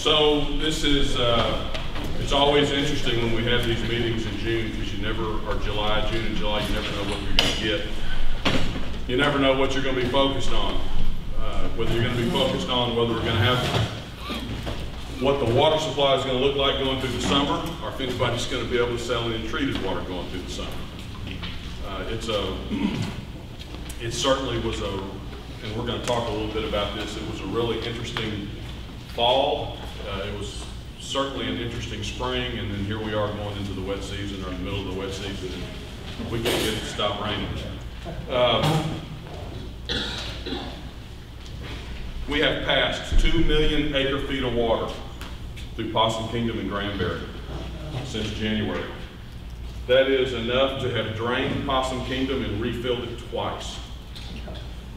So this is, uh, it's always interesting when we have these meetings in June because you never, or July, June and July, you never know what you're going to get. You never know what you're going to be focused on. Uh, whether you're going to be focused on whether we're going to have what the water supply is going to look like going through the summer, or if anybody's going to be able to sell any treated water going through the summer. Uh, it's a, it certainly was a, and we're going to talk a little bit about this. It was a really interesting fall. Uh, it was certainly an interesting spring, and then here we are going into the wet season, or in the middle of the wet season, and we can't get it to stop raining. Uh, we have passed 2 million acre feet of water through Possum Kingdom and Granbury since January. That is enough to have drained Possum Kingdom and refilled it twice.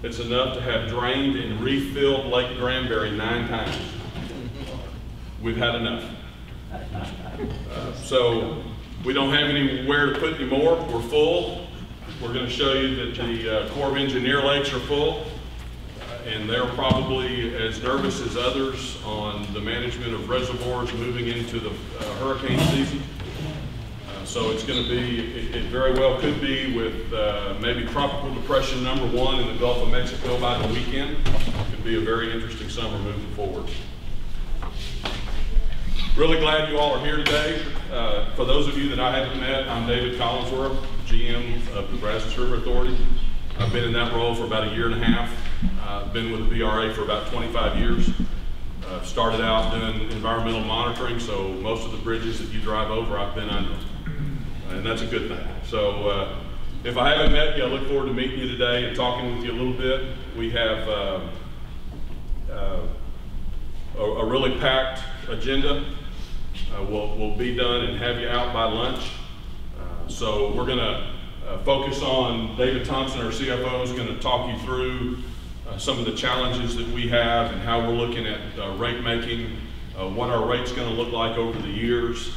It's enough to have drained and refilled Lake Granbury nine times. We've had enough. Uh, so we don't have anywhere to put any more. We're full. We're going to show you that the uh, Corps of Engineer lakes are full and they're probably as nervous as others on the management of reservoirs moving into the uh, hurricane season. Uh, so it's going to be, it, it, very well could be with uh, maybe tropical depression number one in the Gulf of Mexico by the weekend. It could be a very interesting summer moving forward. Really glad you all are here today. Uh, for those of you that I haven't met, I'm David Collinsworth, GM of the Brazos River Authority. I've been in that role for about a year and a half. I've been with the BRA for about 25 years. Uh, started out doing environmental monitoring, so most of the bridges that you drive over, I've been under. And that's a good thing. So uh, if I haven't met you, I look forward to meeting you today and talking with you a little bit. We have uh, uh a, a, really packed agenda. Uh, we'll, we'll be done and have you out by lunch. Uh, so we're going to focus on David Thompson, our CFO, is going to talk you through uh, some of the challenges that we have and how we're looking at uh, rate making, uh, what our rate's going to look like over the years,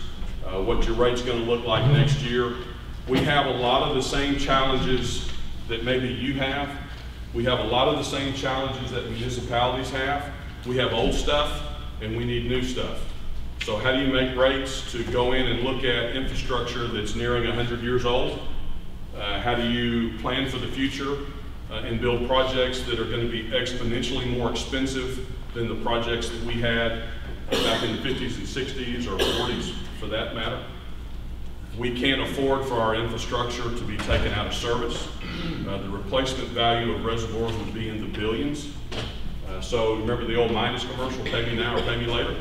uh, what your rate's going to look like next year. We have a lot of the same challenges that maybe you have. We have a lot of the same challenges that municipalities have. We have old stuff and we need new stuff. So how do you make rates to go in and look at infrastructure that's nearing 100 years old? Uh, how do you plan for the future uh, and build projects that are going to be exponentially more expensive than the projects that we had back in the 50s and 60s or 40s for that matter. We can't afford for our infrastructure to be taken out of service. Uh, the replacement value of reservoirs would be in the billions. Uh, so remember the old Midas commercial, pay me now or pay me later?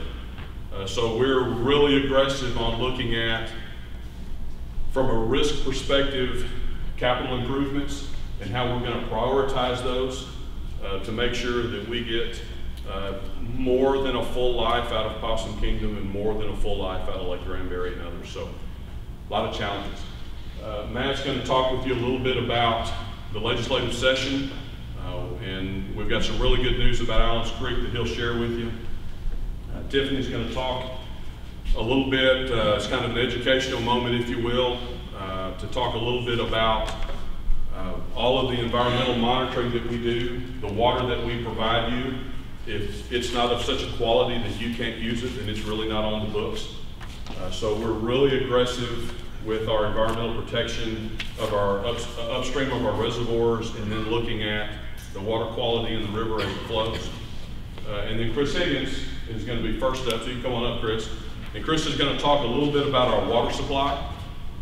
Uh, so we're really aggressive on looking at, from a risk perspective, capital improvements and how we're going to prioritize those uh, to make sure that we get uh, more than a full life out of Possum Kingdom and more than a full life out of Lake Granbury and others. So a lot of challenges. Uh, Matt's going to talk with you a little bit about the legislative session, uh, and we've got some really good news about Allens Creek that he'll share with you. Uh, Tiffany's going to talk a little bit, uh, it's kind of an educational moment, if you will, to talk a little bit about uh, all of the environmental monitoring that we do, the water that we provide you, if it's not of such a quality that you can't use it, then it's really not on the books. Uh, so we're really aggressive with our environmental protection of our up, uh, upstream of our reservoirs and then looking at the water quality in the river as it flows. Uh, and then Chris Higgins is going to be first up, so you come on up, Chris. And Chris is going to talk a little bit about our water supply.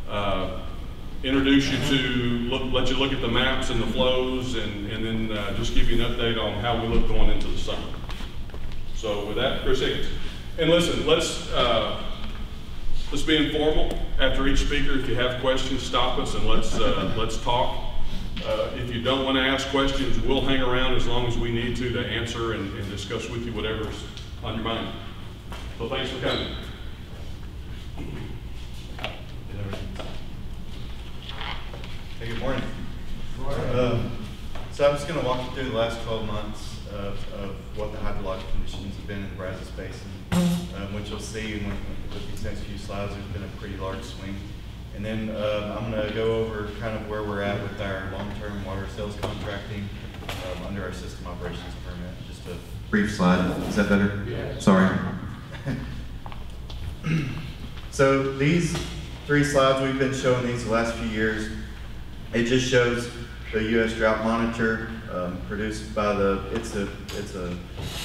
Uh, introduce you to, look, let you look at the maps and the flows, and, and then uh, just give you an update on how we look going into the summer. So with that, Chris Higgins. And listen, let's, uh, let's be informal. After each speaker, if you have questions, stop us and let's, uh, let's talk. Uh, if you don't want to ask questions, we'll hang around as long as we need to to answer and, and discuss with you whatever's on your mind. So thanks for coming. Hey, good morning. Um, so I'm just going to walk you through the last 12 months of, of what the hydrologic conditions have been in the Brazos Basin, um, which you'll see when, with these next few slides, there's been a pretty large swing. And then uh, I'm going to go over kind of where we're at with our long-term water sales contracting um, under our system operations permit. Just a brief slide. Is that better? Yeah. Sorry. so these three slides, we've been showing these the last few years. It just shows the U.S. Drought Monitor um, produced by the, it's a, it's a,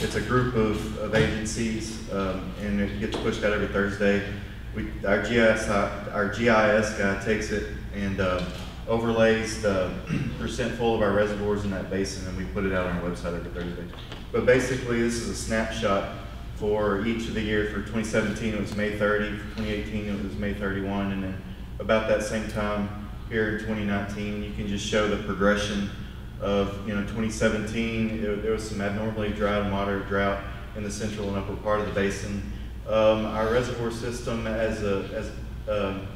it's a group of, of agencies um, and it gets pushed out every Thursday. We, our GIS, our GIS guy takes it and uh, overlays the percent full of our reservoirs in that basin and we put it out on our website every Thursday. But basically, this is a snapshot for each of the year. For 2017, it was May 30. For 2018, it was May 31. And then about that same time here in 2019, you can just show the progression of, you know, 2017, it, there was some abnormally dry to moderate drought in the central and upper part of the basin. Um, our reservoir system as a, as um,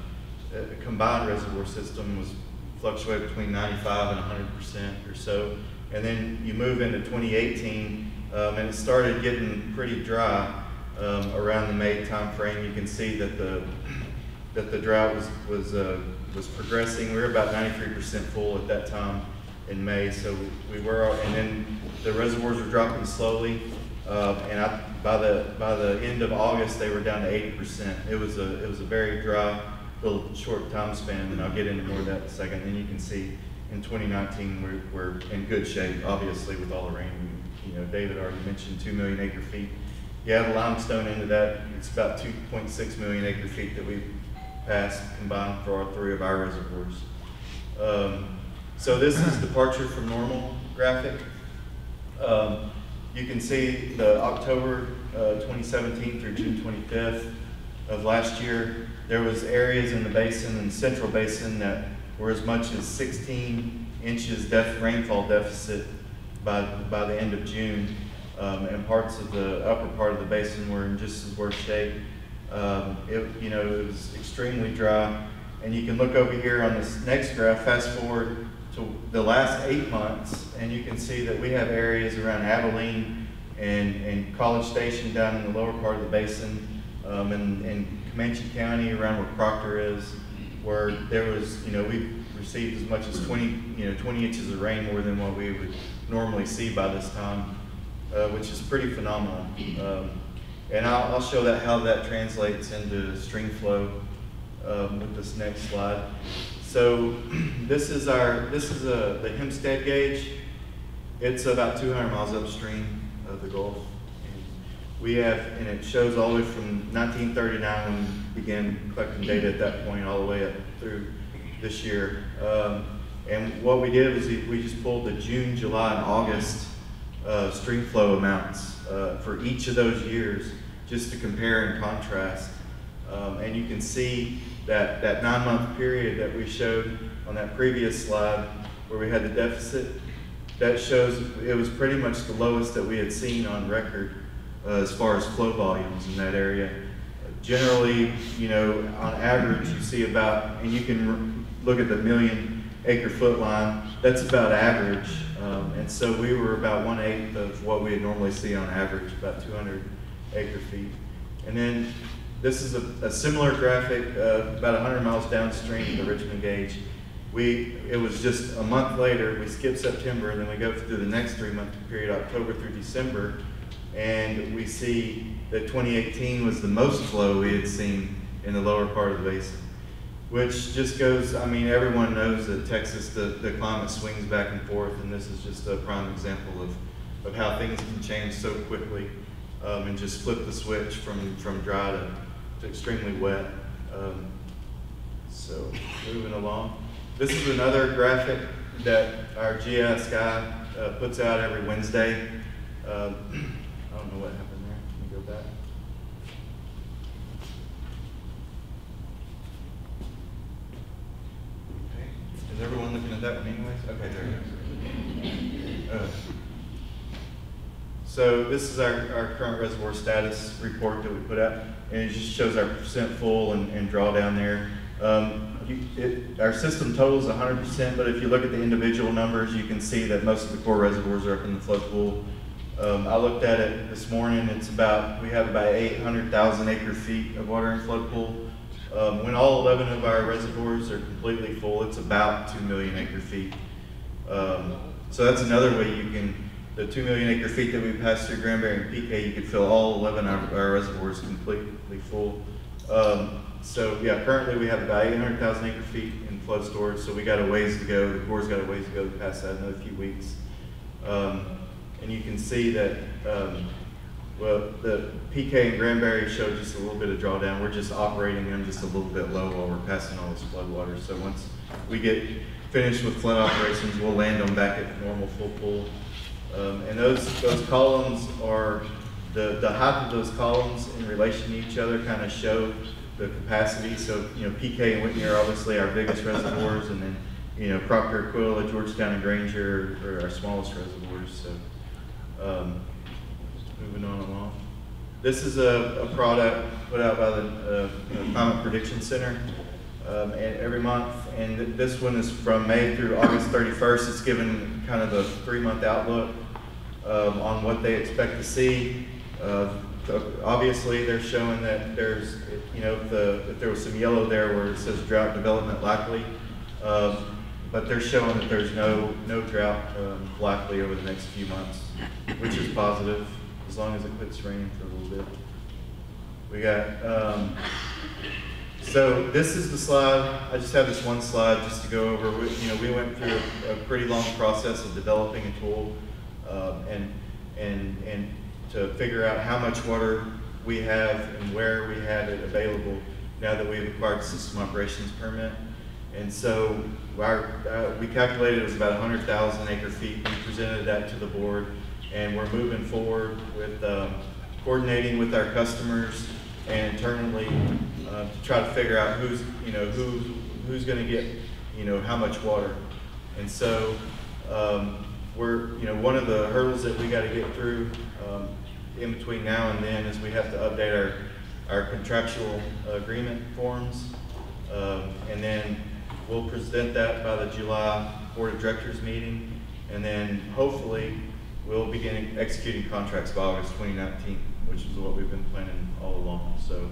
a combined reservoir system was fluctuated between 95 and 100 percent or so. And then you move into 2018, um, and it started getting pretty dry um, around the May timeframe. You can see that the that the drought was was uh, was progressing. We were about 93 percent full at that time in May, so we, we were. And then the reservoirs were dropping slowly. Uh, and I, by the by the end of August, they were down to 80 percent. It was a it was a very dry, little short time span, and I'll get into more of that in a second. And you can see in 2019, we're, we're in good shape, obviously, with all the rain. You know, David already mentioned 2 million acre feet. You add a limestone into that, it's about 2.6 million acre feet that we've passed combined for all three of our reservoirs. Um, so this is departure from normal graphic. Um, you can see the October uh, 2017 through June 25th of last year, there was areas in the basin and central basin that were as much as 16 inches def rainfall deficit by, by the end of June. Um, and parts of the upper part of the basin were in just as worse shape. Um, it, you know, it was extremely dry. And you can look over here on this next graph, fast forward to the last eight months, and you can see that we have areas around Abilene and, and College Station down in the lower part of the basin, um, and, and Comanche County around where Proctor is, where there was, you know, we received as much as 20, you know, 20 inches of rain more than what we would normally see by this time, uh, which is pretty phenomenal. Um, and I'll, I'll, show that how that translates into stream flow um, with this next slide. So this is our, this is a, the Hempstead gauge. It's about 200 miles upstream of the Gulf. We have, and it shows all the way from 1939 when we began collecting data at that point all the way up through this year. Um, and what we did was we just pulled the June, July, and August uh, stream flow amounts uh, for each of those years just to compare and contrast. Um, and you can see that, that nine month period that we showed on that previous slide where we had the deficit, that shows it was pretty much the lowest that we had seen on record as far as flow volumes in that area. Generally, you know, on average, you see about, and you can look at the million acre foot line, that's about average. Um, and so we were about one eighth of what we would normally see on average, about 200 acre feet. And then this is a, a similar graphic uh, about 100 miles downstream of the Richmond gauge. We, it was just a month later, we skipped September, and then we go through the next three month period, October through December, and we see that 2018 was the most flow we had seen in the lower part of the basin, which just goes, I mean, everyone knows that Texas, the, the climate swings back and forth, and this is just a prime example of, of how things can change so quickly um, and just flip the switch from, from dry to, to extremely wet. Um, so moving along. This is another graphic that our GIS guy uh, puts out every Wednesday. Don't know what happened there. Can you go back? Is everyone looking at that one anyways? Okay, there. Uh, so this is our, our current reservoir status report that we put out, and it just shows our percent full and, and drawdown there. Um, you, it, our system totals 100%, but if you look at the individual numbers, you can see that most of the core reservoirs are up in the flood pool um, I looked at it this morning. It's about, we have about 800,000 acre feet of water in flood pool. Um, when all 11 of our reservoirs are completely full, it's about 2 million acre feet. Um, so that's another way you can, the 2 million acre feet that we passed through Granbury and PK, you could fill all 11 of our reservoirs completely full. Um, so yeah, currently we have about eight hundred thousand acre feet in flood storage, so we got a ways to go. The Corps got a ways to go to pass that in a few weeks. Um, and you can see that, um, well, the PK and Granbury show just a little bit of drawdown. We're just operating them just a little bit low while we're passing all this flood water. So once we get finished with flood operations, we'll land them back at normal full pool. Um, and those, those columns are, the, the height of those columns in relation to each other kind of show the capacity. So, you know, PK and Whitney are obviously our biggest reservoirs, and then, you know, Proctor, Aquilla, Georgetown, and Granger are our smallest reservoirs. So, um, moving on along. This is a, a product put out by the uh, you Climate Prediction Center um, and every month. And th- this one is from May through August 31st. It's given kind of a three-month outlook um, on what they expect to see. Uh, obviously, they're showing that there's, you know, if, the, if there was some yellow there where it says drought development likely, um, but they're showing that there's no no drought um, likely over the next few months, which is positive as long as it quits raining for a little bit. We got. Um, so this is the slide. I just have this one slide just to go over. We, you know, we went through a, a pretty long process of developing a tool um, and and and to figure out how much water we have and where we have it available now that we've acquired the system operations permit. And so our, uh, we calculated it was about 100,000 acre feet. We presented that to the board, and we're moving forward with um, coordinating with our customers and internally uh, to try to figure out who's, you know, who, who's going to get, you know, how much water. And so um, we're, you know, one of the hurdles that we got to get through um, in between now and then is we have to update our, our contractual agreement forms. Um, and then we'll present that by the July Board of Directors meeting. And then hopefully we'll begin executing contracts by August 2019, which is what we've been planning all along. So,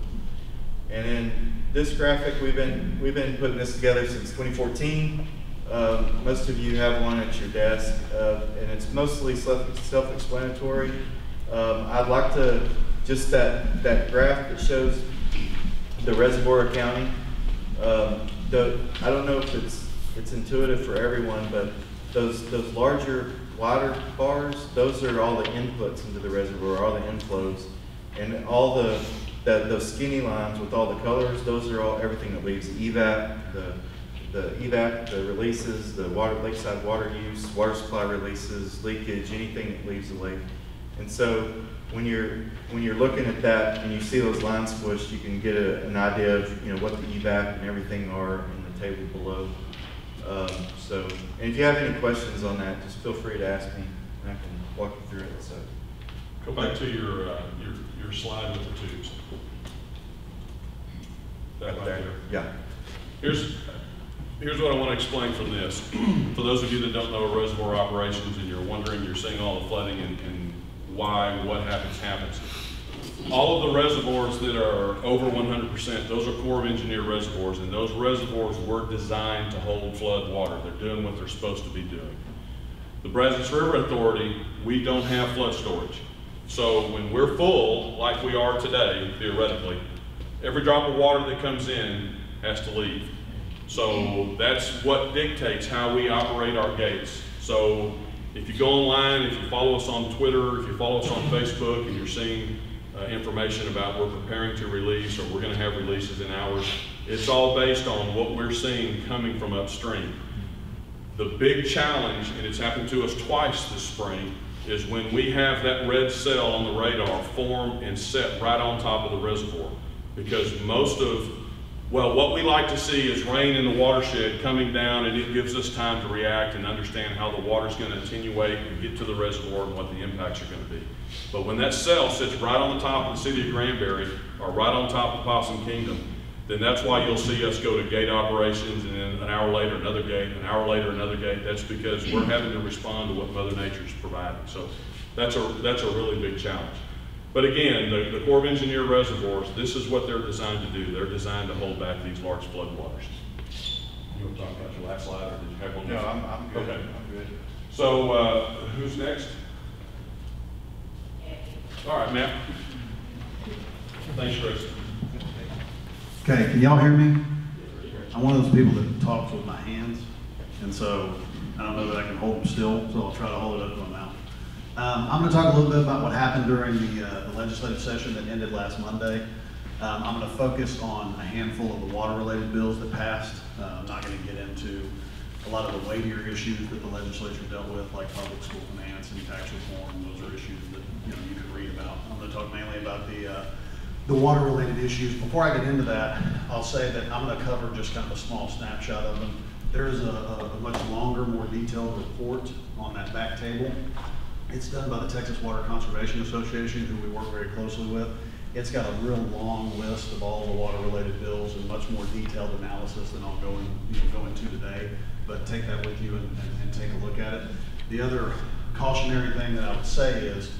and then this graphic, we've been, we've been putting this together since 2014. Um, most of you have one at your desk, uh, and it's mostly self- self-explanatory. Um, I'd like to, just that, that graph that shows the reservoir accounting. Um, the, I don't know if it's, it's intuitive for everyone, but those, those larger, wider bars, those are all the inputs into the reservoir, all the inflows. And all the, the, those skinny lines with all the colors, those are all, everything that leaves, evap, the, the evap, the releases, the water, lakeside water use, water supply releases, leakage, anything that leaves the lake. And so when you're when you're looking at that and you see those lines squished, you can get a, an idea of you know what the evap and everything are in the table below. Um, so, and if you have any questions on that, just feel free to ask me, and I can walk you through it. So, Go back to your, uh, your, your slide with the tubes. That right there. yeah. Here's, here's what I want to explain from this. For those of you that don't know reservoir operations and you're wondering, you're seeing all the flooding and, and why, what happens, happens. All of the reservoirs that are over 100%, those are Corps of Engineer reservoirs, and those reservoirs were designed to hold flood water. They're doing what they're supposed to be doing. The Brazos River Authority, we don't have flood storage. So when we're full, like we are today, theoretically, every drop of water that comes in has to leave. So that's what dictates how we operate our gates. So if you go online, if you follow us on Twitter, if you follow us on Facebook, and you're seeing uh, information about we're preparing to release or we're going to have releases in hours, it's all based on what we're seeing coming from upstream. The big challenge, and it's happened to us twice this spring, is when we have that red cell on the radar form and set right on top of the reservoir. Because most of, well, what we like to see is rain in the watershed coming down and it gives us time to react and understand how the water's going to attenuate and get to the reservoir and what the impacts are going to be. But when that cell sits right on the top of the city of Granbury or right on top of Possum Kingdom, then that's why you'll see us go to gate operations and then an hour later another gate, an hour later another gate. That's because we're having to respond to what Mother Nature's providing. So that's a, that's a really big challenge. But again, the, the Corps of Engineer reservoirs, this is what they're designed to do. They're designed to hold back these large floodwaters. You want to talk about your last slide or did you have one? No, I'm, I'm good. Okay. I'm good. So, uh, who's next? All right, Matt. Thanks, Chris. Okay, can y'all hear me? I'm one of those people that talks with my hands, and so I don't know that I can hold them still, so I'll try to hold it up to my mouth. Um, I'm gonna talk a little bit about what happened during the, uh, the legislative session that ended last Monday. Um, I'm gonna focus on a handful of the water-related bills that passed. Uh, I'm not gonna get into a lot of the weightier issues that the legislature dealt with, like public school finance and tax reform. Those are issues that, you know, you could read about. I'm gonna talk mainly about the, uh, the water-related issues. Before I get into that, I'll say that I'm gonna cover just kind of a small snapshot of them. There is a a much longer, more detailed report on that back table. It's done by the Texas Water Conservation Association, who we work very closely with. It's got a real long list of all the water-related bills and much more detailed analysis than I'll go in, you know, go into today. But take that with you and, and, and take a look at it. The other cautionary thing that I would say is,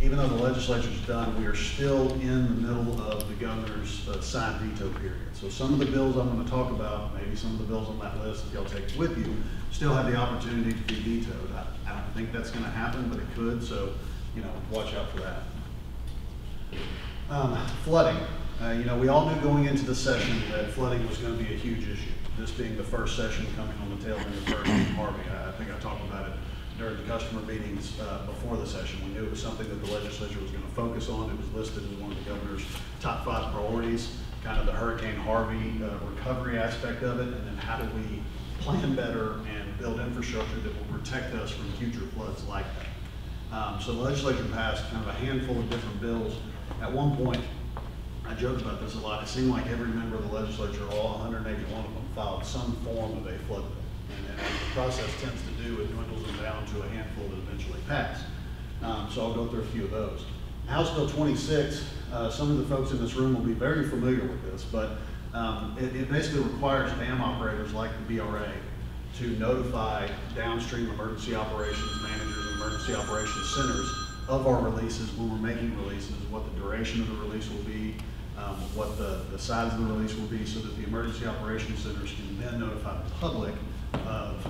even though the legislature's done, we are still in the middle of the governor's uh, sign veto period. So some of the bills I'm gonna talk about, maybe some of the bills on that list, that y'all take with you, still have the opportunity to be vetoed. I don't think that's gonna happen, but it could, so, you know, watch out for that. Um, flooding, uh, you know, we all knew going into the session that flooding was gonna be a huge issue. This being the first session coming on the tail end of Hurricane Harvey. I, think I talked about it during the customer meetings, uh, before the session. We knew it was something that the legislature was gonna focus on. It was listed as one of the governor's top five priorities, kind of the Hurricane Harvey, uh, recovery aspect of it, and then how do we plan better build infrastructure that will protect us from future floods like that. Um, so the legislature passed kind of a handful of different bills. At one point, I joke about this a lot, it seemed like every member of the legislature, all 181 of them, filed some form of a flood bill. And and the process tends to do, it dwindles them down to a handful that eventually pass. Um, so I'll go through a few of those. House Bill 26, uh, some of the folks in this room will be very familiar with this, but um, it, it basically requires dam operators like the BRA to notify downstream emergency operations managers and emergency operations centers of our releases when we're making releases, what the duration of the release will be, um, what the, the size of the release will be, so that the emergency operations centers can then notify the public of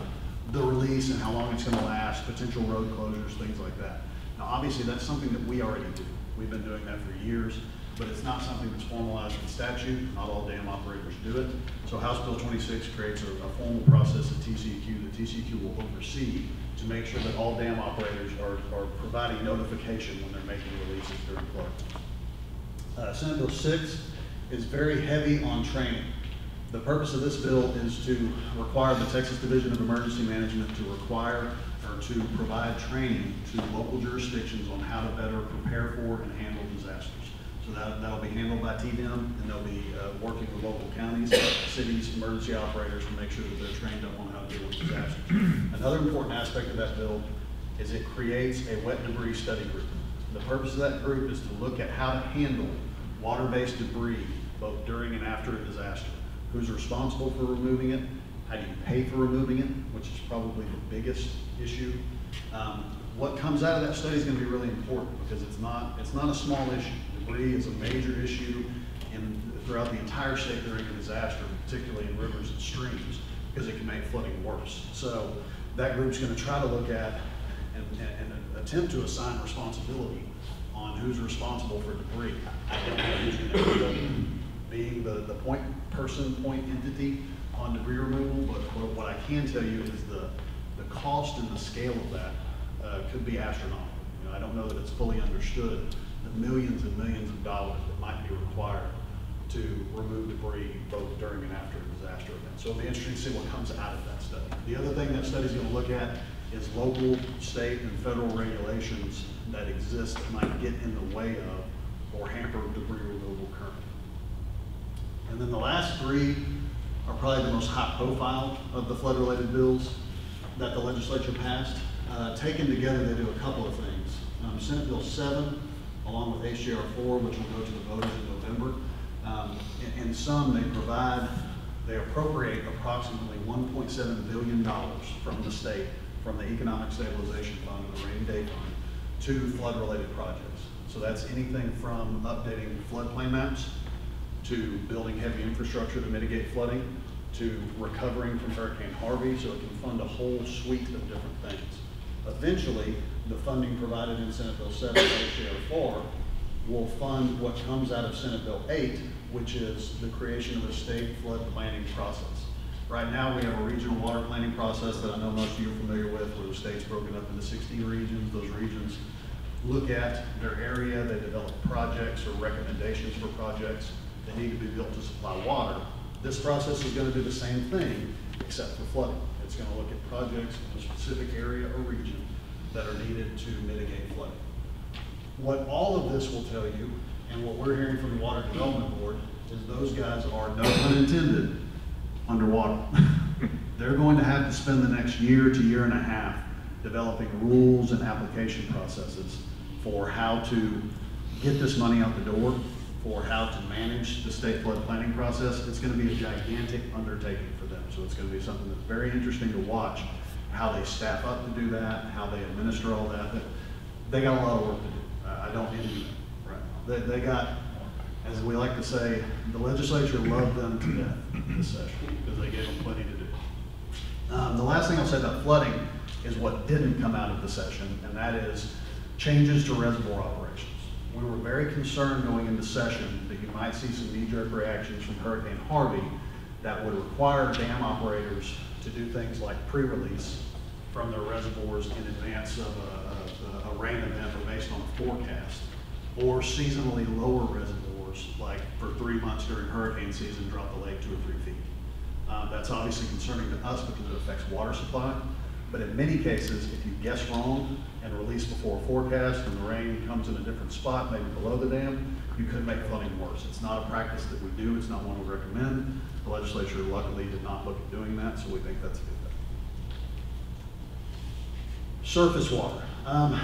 the release and how long it's gonna last, potential road closures, things like that. Now, obviously, that's something that we already do. We've been doing that for years, but it's not something that's formalized in statute. Not all dam operators do it. So House Bill twenty-six creates a, a formal process at TCEQ that TCEQ will oversee to make sure that all dam operators are, are providing notification when they're making releases during flood. Uh, Senate Bill six is very heavy on training. The purpose of this bill is to require the Texas Division of Emergency Management to require or to provide training to local jurisdictions on how to better prepare for and handle. So that, that'll be handled by TDEM, and they'll be, uh, working with local counties, cities, emergency operators to make sure that they're trained up on how to deal with disasters. Another important aspect of that bill is it creates a wet debris study group. The purpose of that group is to look at how to handle water-based debris both during and after a disaster. Who's responsible for removing it? How do you pay for removing it, which is probably the biggest issue. Um, what comes out of that study is gonna be really important because it's not, it's not a small issue. Debris is a major issue in, throughout the entire state during a disaster, particularly in rivers and streams, because it can make flooding worse. So that group's gonna try to look at and, and, and attempt to assign responsibility on who's responsible for debris. I don't know who's gonna end up being the, the point person, point entity on debris removal, but what, what I can tell you is the, the cost and the scale of that, uh, could be astronomical. You know, I don't know that it's fully understood, millions and millions of dollars that might be required to remove debris both during and after a disaster event. So it'll be interesting to see what comes out of that study. The other thing that study's gonna look at is local, state, and federal regulations that exist that might get in the way of or hamper debris removal currently. And then the last three are probably the most high profile of the flood-related bills that the legislature passed. Uh, taken together, they do a couple of things. Um, Senate Bill seven, along with HJR four, which will go to the voters in November. Um, in, in sum, they provide, they appropriate approximately one point seven billion dollars from the state, from the Economic Stabilization Fund and the Rainy Day Fund, to flood-related projects. So that's anything from updating floodplain maps, to building heavy infrastructure to mitigate flooding, to recovering from Hurricane Harvey, so it can fund a whole suite of different things. Eventually, the funding provided in Senate Bill seven, HJR four, will fund what comes out of Senate Bill 8, which is the creation of a state flood planning process. Right now, we have a regional water planning process that I know most of you are familiar with, where the state's broken up into 16 regions. Those regions look at their area, they develop projects or recommendations for projects that need to be built to supply water. This process is gonna do the same thing, except for flooding. It's gonna look at projects in a specific area or region that are needed to mitigate flooding. What all of this will tell you, and what we're hearing from the Water Development Board, is those guys are, no pun intended, underwater. They're going to have to spend the next year to year and a half developing rules and application processes for how to get this money out the door, for how to manage the state flood planning process. It's gonna be a gigantic undertaking for them, so it's gonna be something that's very interesting to watch, how they staff up to do that, how they administer all that. That- They got a lot of work to do. I I don't envy them right now. They, they got, as we like to say, the legislature loved them to death this session, because they gave them plenty to do. Um, the last thing I'll say about flooding is what didn't come out of the session, and that is changes to reservoir operations. We were very concerned going into session that you might see some knee-jerk reactions from Hurricane Harvey that would require dam operators to do things like pre-release from their reservoirs in advance of a, a, a rain event or based on a forecast, or seasonally lower reservoirs, like for three months during hurricane season, drop the lake two or three feet. Uh, that's obviously concerning to us because it affects water supply. But in many cases, if you guess wrong and release before forecast and the rain comes in a different spot, maybe below the dam, you could make flooding worse. It's not a practice that we do, it's not one we recommend. The legislature luckily did not look at doing that, so we think that's a good thing. Surface water. Um,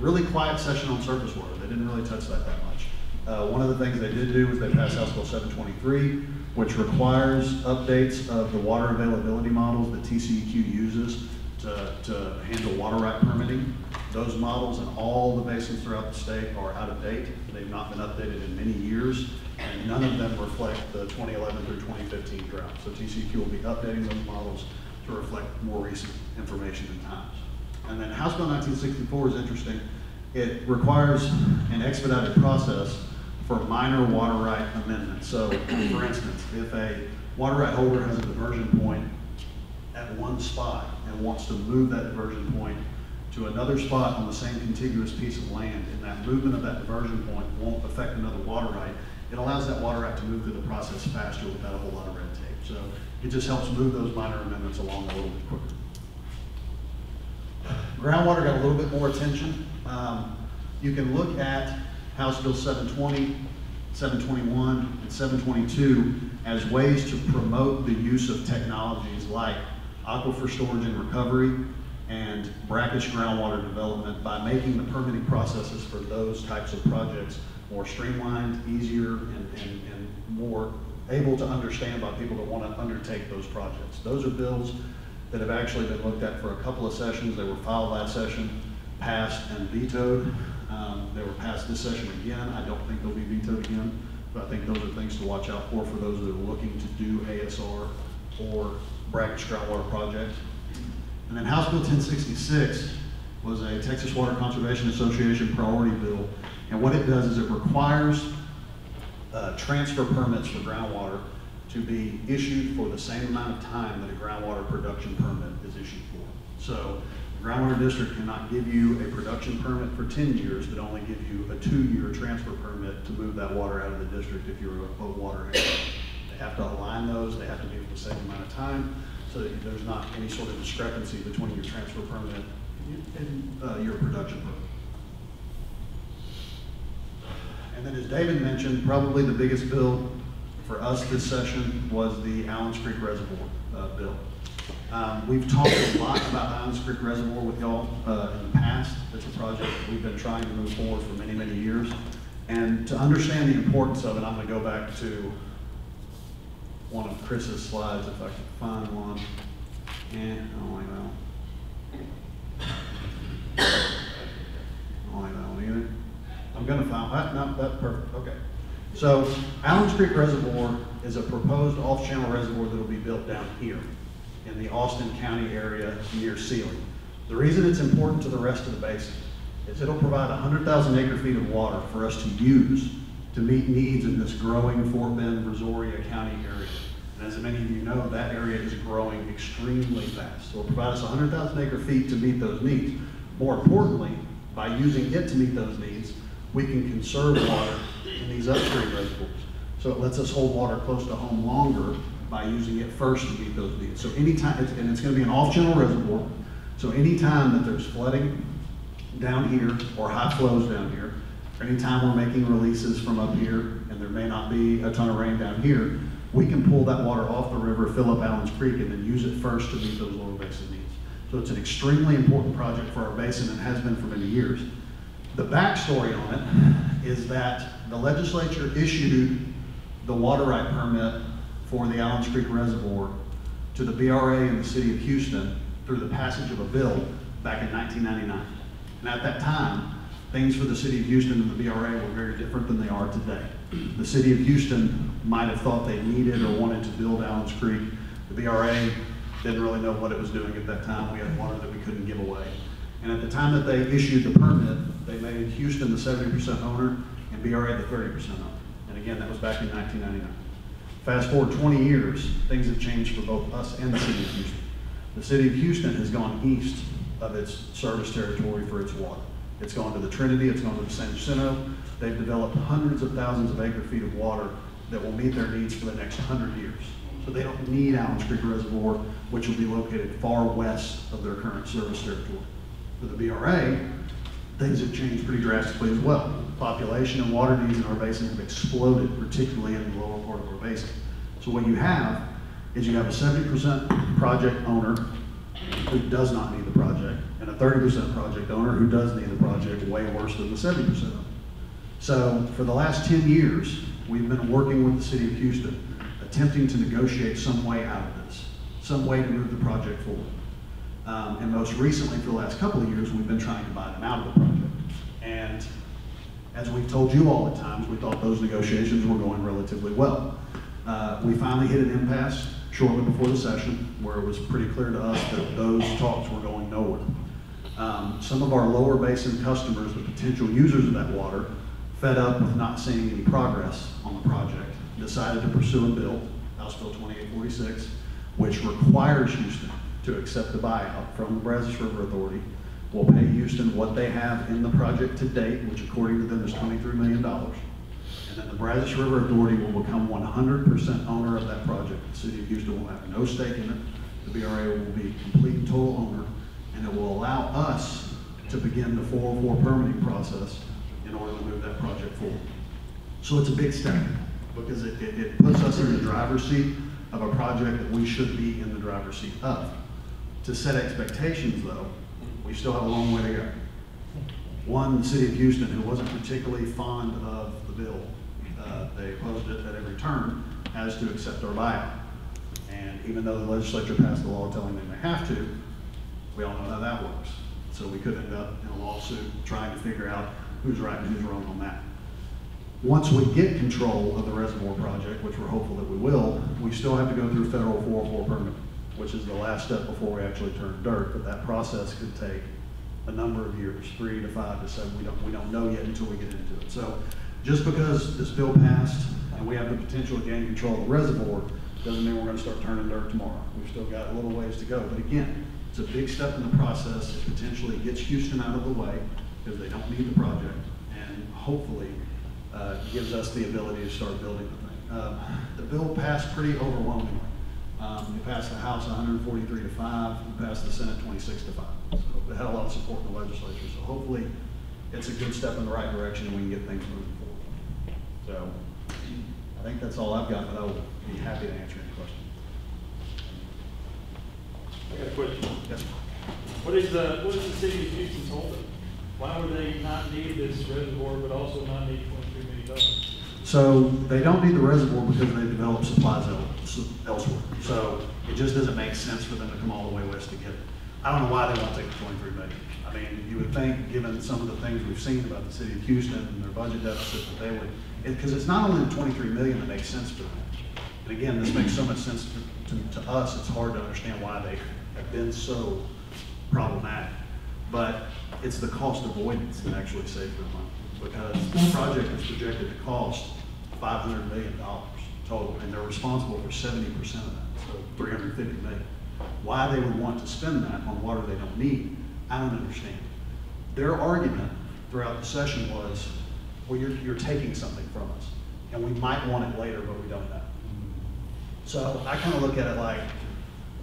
really quiet session on surface water. They didn't really touch that that much. Uh, one of the things they did do was they passed House Bill 723, which requires updates of the water availability models that TCEQ uses to, to handle water right permitting. Those models in all the basins throughout the state are out of date. They've not been updated in many years, and none of them reflect the 2011 through 2015 drought. So TCEQ will be updating those models to reflect more recent information and times. And then House Bill 1964 is interesting. It requires an expedited process for minor water right amendments. So, for instance, if a water right holder has a diversion point at one spot and wants to move that diversion point to another spot on the same contiguous piece of land, and that movement of that diversion point won't affect another water right, it allows that water right to move through the process faster without a whole lot of red tape. So it just helps move those minor amendments along a little bit quicker. Groundwater got a little bit more attention. Um, you can look at House Bill 720, 721, and 722 as ways to promote the use of technologies like aquifer storage and recovery and brackish groundwater development by making the permitting processes for those types of projects more streamlined, easier, and, and, and more able to understand by people that want to undertake those projects. Those are bills that have actually been looked at for a couple of sessions. They were filed last session, passed and vetoed. Um, they were passed this session again. I don't think they'll be vetoed again, but I think those are things to watch out for for those that are looking to do ASR or brackish groundwater projects. And then House Bill 1066 was a Texas Water Conservation Association priority bill. And what it does is it requires uh, transfer permits for groundwater to be issued for the same amount of time that a groundwater production permit is issued for. So the groundwater district cannot give you a production permit for 10 years, but only give you a two-year transfer permit to move that water out of the district if you're a, a water area. They have to align those, they have to be for the same amount of time, so that there's not any sort of discrepancy between your transfer permit and uh, your production permit. And then as David mentioned, probably the biggest bill for us this session was the Allens Creek Reservoir uh, bill. Um, We've talked a lot about Allens Creek Reservoir with y'all uh, in the past. It's a project that we've been trying to move forward for many, many years. And to understand the importance of it, I'm going to go back to one of Chris's slides, if I can find one. Oh, I know. Oh, I know either. I'm gonna find, that, no, that's perfect, okay. So Allen's Creek Reservoir is a proposed off-channel reservoir that'll be built down here in the Austin County area near Sealy. The reason it's important to the rest of the basin is it'll provide hundred thousand acre feet of water for us to use to meet needs in this growing Fort Bend, Brazoria County area. And as many of you know, that area is growing extremely fast. So it'll provide us hundred thousand acre feet to meet those needs. More importantly, by using it to meet those needs, we can conserve water in these upstream reservoirs. So it lets us hold water close to home longer by using it first to meet those needs. So anytime, it's- and it's gonna be an off-channel reservoir, so anytime that there's flooding down here or high flows down here, anytime we're making releases from up here and there may not be a ton of rain down here, we can pull that water off the river, fill up Allen's Creek, and then use it first to meet those lower basin needs. So it's an extremely important project for our basin and has been for many years. The backstory on it is that the legislature issued the water right permit for the Allen's Creek Reservoir to the BRA and the city of Houston through the passage of a bill back in 1999. And at that time, things for the city of Houston and the BRA were very different than they are today. The city of Houston might have thought they needed or wanted to build Allen's Creek. The BRA didn't really know what it was doing at that time. We had water that we couldn't give away. And at the time that they issued the permit, they made Houston the seventy percent owner and BRA the thirty percent owner. And again, that was back in nineteen ninety-nine. Fast forward twenty years, things have changed for both us and the city of Houston. The city of Houston has gone east of its service territory for its water. It's gone to the Trinity, it's gone to the San Jacinto. They've developed hundreds of thousands of acre feet of water that will meet their needs for the next hundred years. So they don't need Allen's Creek Reservoir, which will be located far west of their current service territory. For the BRA, things have changed pretty drastically as well. Population and water needs in our basin have exploded, particularly in the lower part of our basin. So what you have is you have a seventy percent project owner who does not need the project, and a thirty percent project owner who does need the project way worse than the seventy percent owner. So for the last ten years, we've been working with the city of Houston, attempting to negotiate some way out of this, some way to move the project forward. Um, and most recently, for the last couple of years, we've been trying to buy them out of the project. And as we've told you all at times, we thought those negotiations were going relatively well. Uh, we finally hit an impasse shortly before the session where it was pretty clear to us that those talks were going nowhere. Um, some of our lower basin customers, the potential users of that water, fed up with not seeing any progress on the project, decided to pursue a bill, House Bill 2846, which requires Houston to accept the buyout from the Brazos River Authority. Will pay Houston what they have in the project to date, which according to them is $23 million. And the Brazos River Authority will become 100% owner of that project. The city of Houston will have no stake in it. The BRA will be complete and total owner, and it will allow us to begin the 404 permitting process in order to move that project forward. So it's a big step, because it, it, it puts us in the driver's seat of a project that we should be in the driver's seat of. To set expectations, though, we still have a long way to go. One, the city of Houston, who wasn't particularly fond of the bill, they opposed it at every turn, has to accept our buyout. And even though the legislature passed a law telling them they have to, we all know how that works. So we could end up in a lawsuit trying to figure out who's right and who's wrong on that. Once we get control of the reservoir project, which we're hopeful that we will, we still have to go through federal 404 permit, which is the last step before we actually turn dirt, but that process could take a number of years, three to five to seven, we don't, we don't know yet until we get into it. So just because this bill passed and we have the potential to gain control of the reservoir, doesn't mean we're gonna start turning dirt tomorrow. We've still got a little ways to go, but again, it's a big step in the process, it potentially gets Houston out of the way, because they don't need the project, and hopefully, uh, gives us the ability to start building the thing. Uh, The bill passed pretty overwhelmingly. Um, It passed the House 143 to 5, it passed the Senate 26 to 5. So it had a lot of support in the legislature, so hopefully, it's a good step in the right direction and we can get things moving forward. So I think that's all I've got, but I will be happy to answer any questions. I got a question. Yes. What is the, what is the city of Houston told them? Why would they not need this reservoir, but also not need twenty-three million dollars? So they don't need the reservoir because they develop supplies el- elsewhere. So it just doesn't make sense for them to come all the way west to get it. I don't know why they won't take the twenty-three million. I mean, you would think, given some of the things we've seen about the city of Houston and their budget deficit, that they would, because it's not only the twenty-three million that makes sense for them. And again, this makes so much sense to, to, to us, it's hard to understand why they have been so problematic. but it's the cost avoidance that actually saves them money. Because this project is projected to cost five hundred million dollars total, and they're responsible for seventy percent of that, so three hundred fifty million. Why they would want to spend that on water they don't need, I don't understand. Their argument throughout the session was, well, you're, you're taking something from us, and we might want it later, but we don't know. So I kind of look at it like,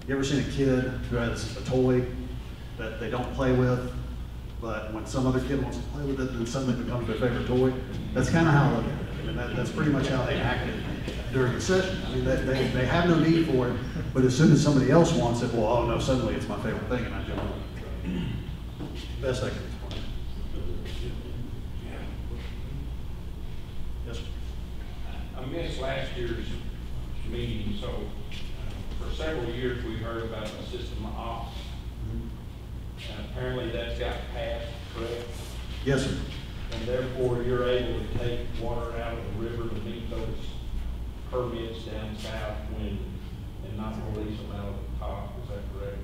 you ever seen a kid who has a toy that they don't play with, but when some other kid wants to play with it, then suddenly it becomes their favorite toy? That's kind of how I look at it. I mean, that, that's pretty much how they acted during the session. I mean, they, they, they have no need for it, but as soon as somebody else wants it, well, oh no, suddenly it's my favorite thing and I jump on it. Best I can explain. Yes, sir. I missed last year's meeting, so uh, for several years, we heard about the system of ops. And apparently that's got passed, correct? Yes, sir. And therefore, you're able to take water out of the river to meet those permits down south when, and not release them out of the top, is that correct?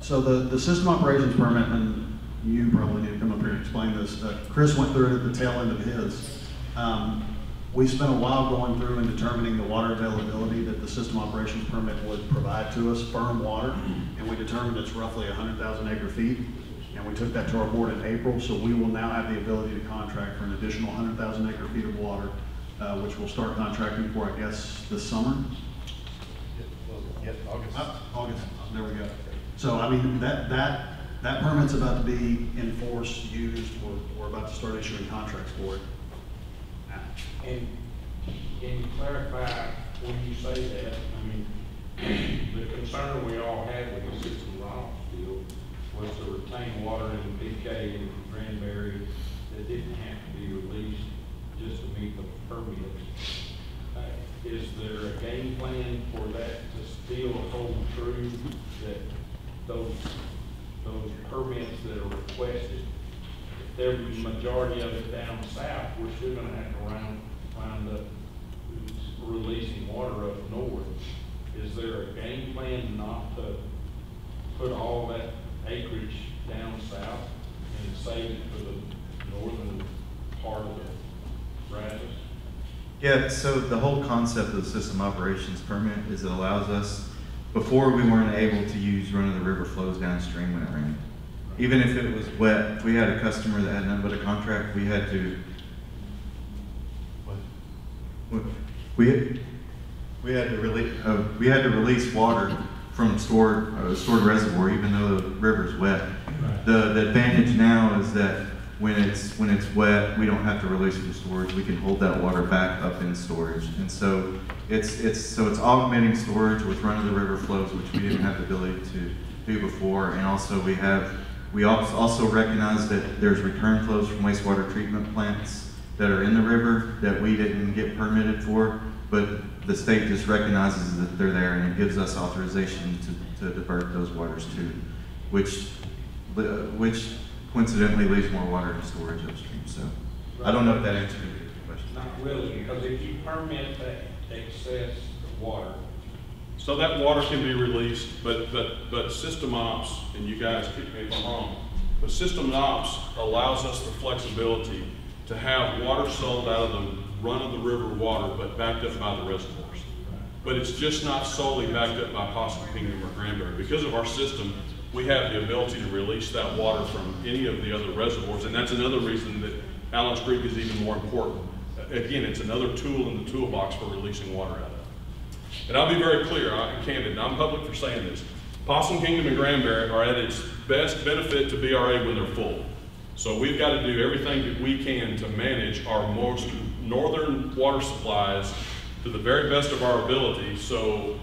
So the, the system operations permit, and you probably need to come up here and explain this, uh, Chris went through it at the tail end of his. Um, we spent a while going through and determining the water availability that the system operations permit would provide to us, firm water, and we determined it's roughly hundred thousand acre feet. And we took that to our board in April, so we will now have the ability to contract for an additional hundred thousand acre feet of water, uh, which we'll start contracting for, I guess, this summer. Yep, August. Uh, August, there we go. So, I mean, that, that, that permit's about to be enforced, used, we're, we're about to start issuing contracts for it. And can you clarify when you say that, I mean, the concern we all had with the system of ops deal was to retain water in the PK and Granbury that didn't have to be released just to meet the permits. Uh, Is there a game plan for that to still hold true, that those, those permits that are requested, was majority of it down south, we're still gonna have to round, round up releasing water up north. Is there a game plan not to put all that acreage down south and save it for the northern part of the Brazos? Yeah, so the whole concept of the system operations permit is it allows us, before we weren't able to use run-of-the-river flows downstream when it rained. Even if it was wet, we had a customer that had none but a contract, we had to. What? We, we had to release, uh, we had to release water from stored, uh, stored reservoir, even though the river's wet. The, the advantage now is that when it's, when it's wet, we don't have to release from storage, we can hold that water back up in storage. And so it's, it's, so it's augmenting storage with run-of-the-river flows, which we didn't have the ability to do before. And also we have, we also recognize that there's return flows from wastewater treatment plants that are in the river that we didn't get permitted for, but the state just recognizes that they're there and it gives us authorization to, to divert those waters to, which, uh, which coincidentally leaves more water in storage upstream, so. I don't know if that answered your question. Not really, because if you permit that excess water, So that water can be released, but, but, but system ops, and you guys kick me if I'm wrong, but system ops allows us the flexibility to have water sold out of the run-of-the-river water, but backed up by the reservoirs. But it's just not solely backed up by Possum Kingdom or Granbury. Because of our system, we have the ability to release that water from any of the other reservoirs, and that's another reason that Allens Creek is even more important. Again, it's another tool in the toolbox for releasing water out of. And I'll be very clear, I'm candid, and I'm public for saying this. Possum Kingdom and Granbury are at its best benefit to BRA when they're full. So we've got to do everything that we can to manage our most northern water supplies to the very best of our ability. So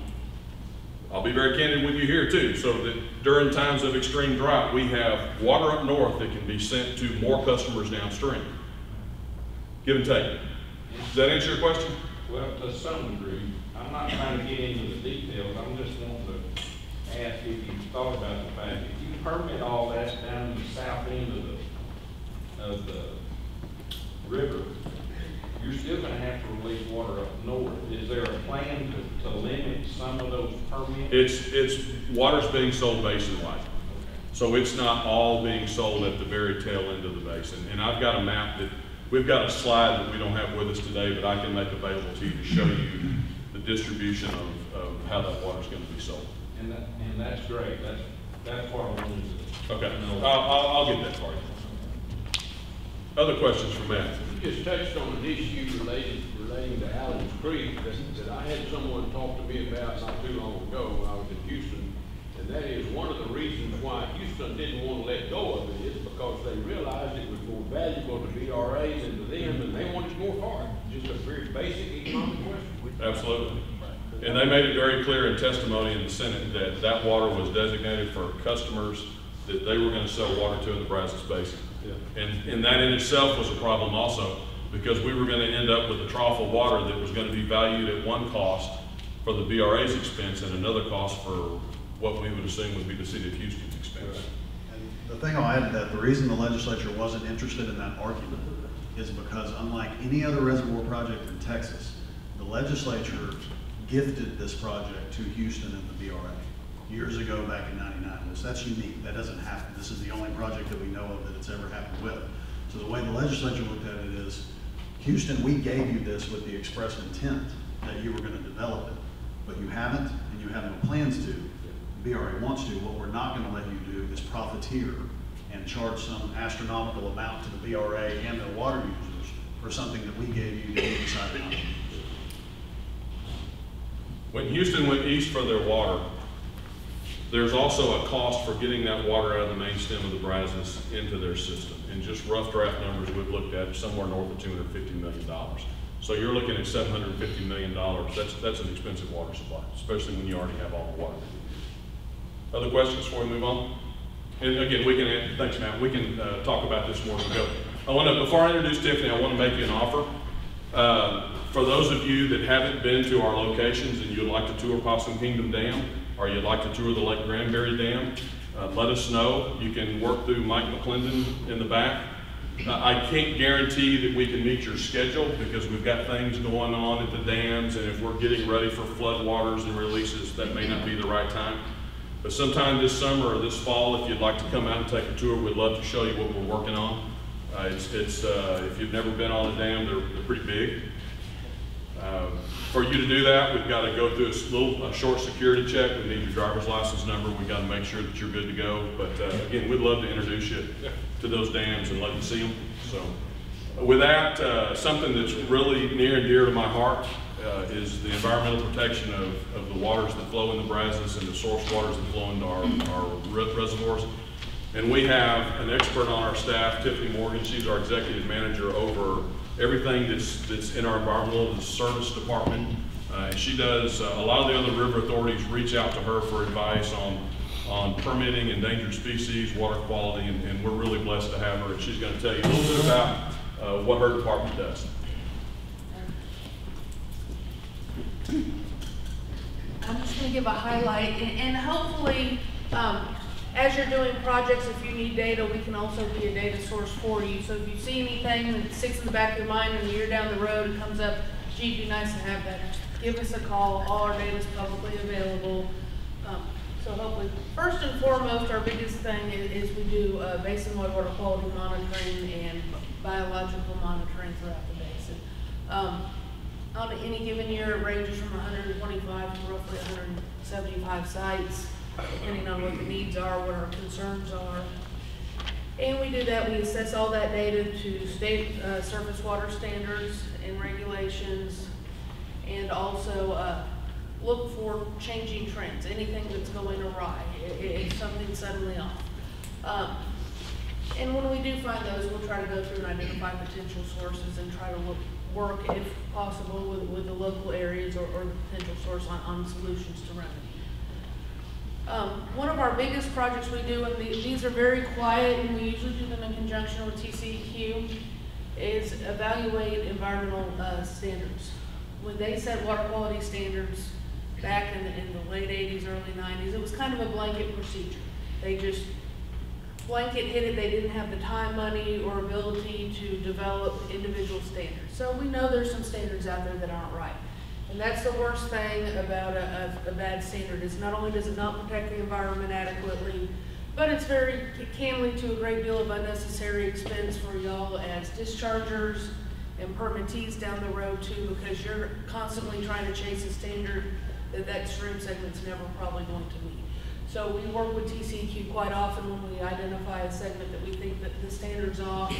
I'll be very candid with you here too, so that during times of extreme drought, we have water up north that can be sent to more customers downstream. Give and take. Does that answer your question? well, to some degree, I'm not trying to get into the details, I'm just wanting to ask if you thought about the fact, if you permit all that down in the south end of the, of the river, you're still gonna have to release water up north. Is there a plan to, to limit some of those permits? It's, it's, water's being sold basin-wide. So it's not all being sold at the very tail end of the basin. And I've got a map that, we've got a slide that we don't have with us today, but I can make available to you to show you distribution of, of how that water is gonna be sold. And that, and that's great, that's, that's what I wanted to. Okay, know. I'll, I'll, I'll get that for you. Other questions for Matt? You just touched on an issue related, relating to Allens Creek that, that I had someone talk to me about not too long ago when I was in Houston. And that is one of the reasons why Houston didn't want to let go of it is because they realized it was more valuable to BRAs and to them, and they wanted more for it. Just a very basic economic question. Absolutely. And they made it very clear in testimony in the Senate that that water was designated for customers that they were gonna sell water to in the Brazos Basin. And, and that in itself was a problem also, because we were gonna end up with a trough of water that was gonna be valued at one cost for the BRA's expense and another cost for what we would assume would be the city of Houston's expense. And the thing I'll add to that, the reason the legislature wasn't interested in that argument is because unlike any other reservoir project in Texas, the legislature gifted this project to Houston and the BRA years ago, back in ninety-nine. Which that's unique, that doesn't happen. This is the only project that we know of that it's ever happened with. So the way the legislature looked at it is, Houston, we gave you this with the express intent that you were gonna develop it, but you haven't, and you have no plans to. BRA wants to, what we're not gonna let you do is profiteer and charge some astronomical amount to the BRA and their water users for something that we gave you that you decided not to. When Houston went east for their water, there's also a cost for getting that water out of the main stem of the Brazos into their system. And just rough draft numbers we've looked at, somewhere north of two hundred fifty million dollars. So you're looking at seven hundred fifty million dollars. That's, that's an expensive water supply, especially when you already have all the water. Other questions before we move on? And again, we can, thanks, Matt, we can, uh, talk about this more as we go. I wanna, before I introduce Tiffany, I wanna make you an offer. Uh, For those of you that haven't been to our locations and you'd like to tour Possum Kingdom Dam, or you'd like to tour the Lake Granbury Dam, uh, let us know. You can work through Mike McClendon in the back. Uh, I can't guarantee that we can meet your schedule because we've got things going on at the dams, and if we're getting ready for flood waters and releases, that may not be the right time. But sometime this summer or this fall, if you'd like to come out and take a tour, we'd love to show you what we're working on. Uh, it's, it's, uh, if you've never been on a dam, they're, they're pretty big. Um, For you to do that, we've got to go through a little, a short security check. We need your driver's license number. We've got to make sure that you're good to go. But uh, again, we'd love to introduce you to those dams and let you see them. So with that, uh, something that's really near and dear to my heart uh, is the environmental protection of, of the waters that flow in the Brazos and the source waters that flow into our, our reservoirs. And we have an expert on our staff, Tiffany Morgan, she's our executive manager over everything that's, that's in our environmental service department. Uh, and she does, uh, a lot of the other river authorities reach out to her for advice on, on permitting endangered species, water quality, and, and we're really blessed to have her. And she's gonna tell you a little bit about, uh, what her department does. I'm just gonna give a highlight, and, and hopefully, um, as you're doing projects, if you need data, we can also be a data source for you. So if you see anything that sticks in the back of your mind and you're down the road, it comes up, gee, it'd be nice to have that, give us a call, all our data is publicly available. Um, So hopefully, first and foremost, our biggest thing is, is we do, uh, basin water quality monitoring and biological monitoring throughout the basin. Um, on any given year, it ranges from hundred and twenty-five to roughly hundred and seventy-five sites, depending on what the needs are, what our concerns are. And we do that, we assess all that data to state, uh, surface water standards and regulations, and also, uh, look for changing trends, anything that's going awry, if something's suddenly off. Um, and when we do find those, we'll try to go through and identify potential sources and try to look, work if possible with, with the local areas or, or the potential source on, on solutions to remedy. Um, one of our biggest projects we do, and the- these are very quiet, and we usually do them in conjunction with TCEQ, is evaluate environmental, uh, standards. When they set water quality standards back in the, in the late eighties, early nineties, it was kind of a blanket procedure. They just blanket hit it, they didn't have the time, money, or ability to develop individual standards. So we know there's some standards out there that aren't right. And that's the worst thing about a, a, a bad standard, is not only does it not protect the environment adequately, But it's very, it can lead to a great deal of unnecessary expense for y'all as dischargers and permittees down the road too, because you're constantly trying to chase a standard that that stream segment's never probably going to meet. So we work with TCEQ quite often when we identify a segment that we think that the standard's off.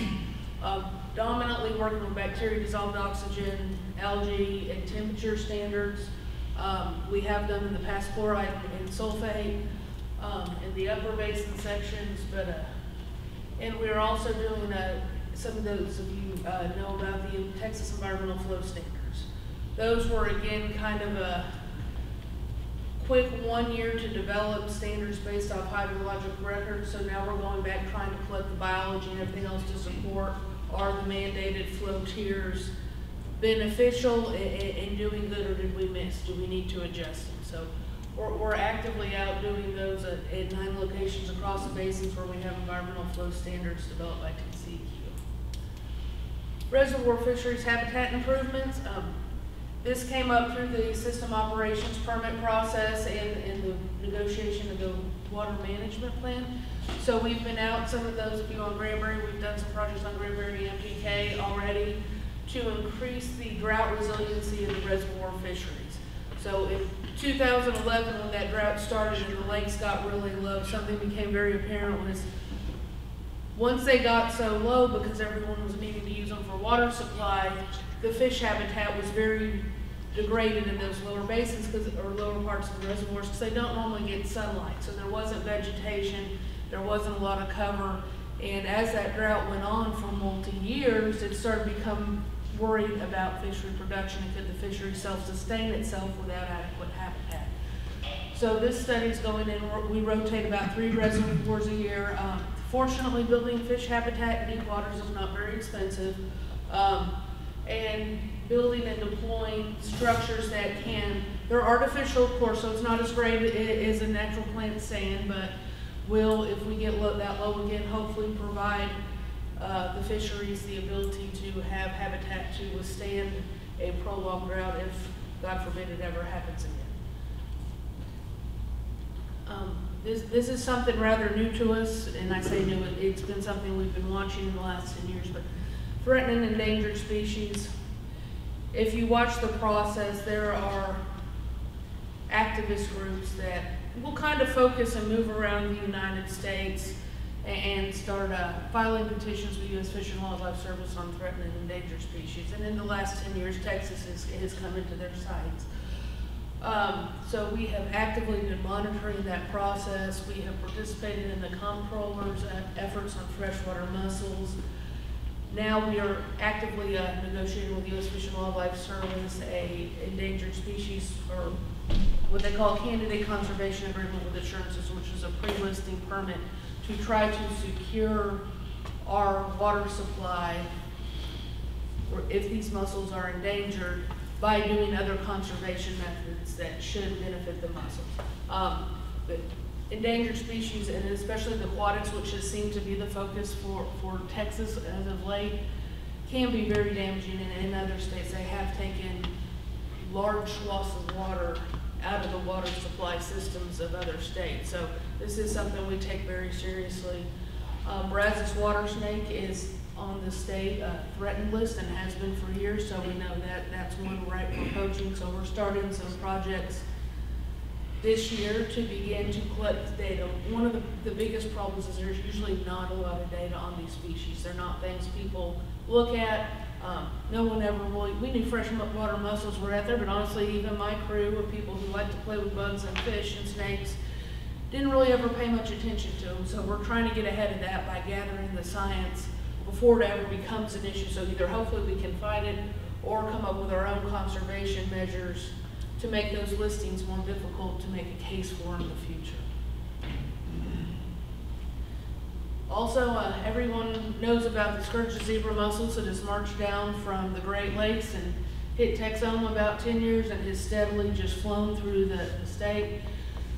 Uh, Dominantly working with bacteria dissolved oxygen, algae, and temperature standards. Um, We have done in the past chloride and sulfate um, in the upper basin sections, but, uh, and we're also doing, uh, some of those of you uh, know about the Texas Environmental Flow Standards. Those were again kind of a quick one year to develop standards based off hydrologic records. So now we're going back trying to collect the biology and everything else to support are the mandated flow tiers beneficial and doing good or did we miss? Do we need to adjust them? So we're, we're actively out doing those at, at nine locations across the basins where we have environmental flow standards developed by TCEQ. Reservoir fisheries habitat improvements, um, this came up through the system operations permit process and, and the negotiation of the water management plan. So we've been out, some of those of you on Granbury, we've done some projects on Granbury and MPK already to increase the drought resiliency of the reservoir fisheries. So in 2011, when that drought started and the lakes got really low, something became very apparent was once they got so low, because everyone was needing to use them for water supply, the fish habitat was very degraded in those lower basins, because, or lower parts of the reservoirs, because they don't normally get sunlight. So there wasn't vegetation, there wasn't a lot of cover. And as that drought went on for multi-years, it started to become worried about fish reproduction and could the fishery self-sustain itself without adequate habitat. So this study is going in, we rotate about three reservoirs a year. Um, Fortunately, building fish habitat in deep waters is not very expensive. Um, and building and deploying structures that can, they're artificial, of course, so it's not as great as a natural plant sand, but will, if we get that low again, hopefully provide uh, the fisheries the ability to have habitat to withstand a prolonged drought if, God forbid, it ever happens again. Um, This, this is something rather new to us, and I say new, it- it's been something we've been watching in the last ten years, but threatened and endangered species. If you watch the process, there are activist groups that will kind of focus and move around the United States and start uh, filing petitions with U.S. Fish and Wildlife Service on threatened and endangered species. And in the last ten years, Texas has, has come into their sights. Um, so we have actively been monitoring that process. We have participated in the comptroller's uh, efforts on freshwater mussels. Now we are actively uh, negotiating with U.S. Fish and Wildlife Service a endangered species or what they call candidate conservation agreement with assurances, which is a pre-listing permit to try to secure our water supply or if these mussels are endangered by doing other conservation methods that should benefit the mussels. Um, but endangered species, and especially the aquatics, which has seemed to be the focus for, for Texas as of late, can be very damaging, and in other states, they have taken large swaths of water out of the water supply systems of other states. So this is something we take very seriously. Um, Brazos water snake is on the state uh, threatened list and has been for years, so we know that that's one right for poaching. So we're starting some projects this year to begin to collect data. One of the, the biggest problems is there's usually not a lot of data on these species. They're not things people look at. Um, no one ever really, we knew freshwater mussels were out there, but honestly, even my crew of people who like to play with bugs and fish and snakes didn't really ever pay much attention to them. So we're trying to get ahead of that by gathering the science before it ever becomes an issue. So either hopefully we can fight it or come up with our own conservation measures to make those listings more difficult to make a case for in the future. Also, uh, everyone knows about the scourge of zebra mussels that has marched down from the Great Lakes and hit Texoma about ten years and has steadily just flown through the, the state.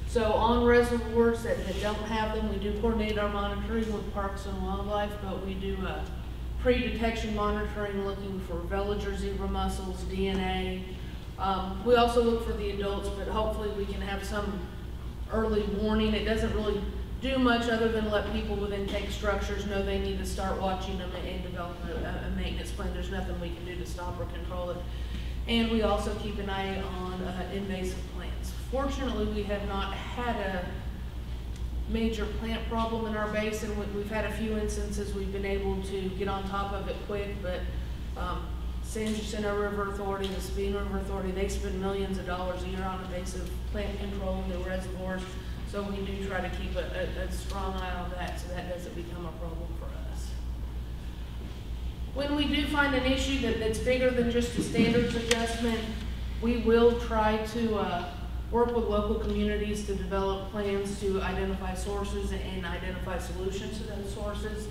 So on reservoirs that, that don't have them, we do coordinate our monitoring with Parks and Wildlife, but we do, uh, pre-detection monitoring, looking for veliger zebra mussels, DNA. Um, we also look for the adults, but hopefully we can have some early warning. It doesn't really do much other than let people with intake structures know they need to start watching them and develop a, a maintenance plan. There's nothing we can do to stop or control it. And we also keep an eye on uh, invasive plants. Fortunately, we have not had a major plant problem in our basin. We- We've had a few instances we've been able to get on top of it quick, but um, San Jacinto River Authority, the Sabine River Authority, they spend millions of dollars a year on invasive plant control in their reservoirs. So we do try to keep a, a, a strong eye on that, so that doesn't become a problem for us. When we do find an issue that, that's bigger than just a standards adjustment, we will try to, uh, work with local communities to develop plans to identify sources and identify solutions to those sources.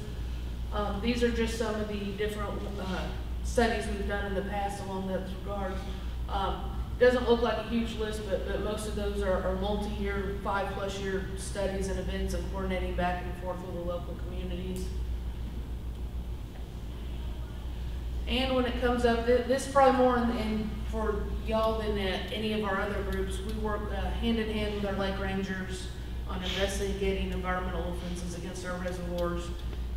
Um, these are just some of the different, uh, studies we've done in the past along those regards. Um, doesn't look like a huge list, but, but most of those are, are multi-year, five-plus year studies and events and coordinating back and forth with the local communities. And when it comes up, thi- this is probably more in, in, for y'all than uh, any of our other groups, we work uh, hand in hand with our lake rangers on investigating environmental offenses against our reservoirs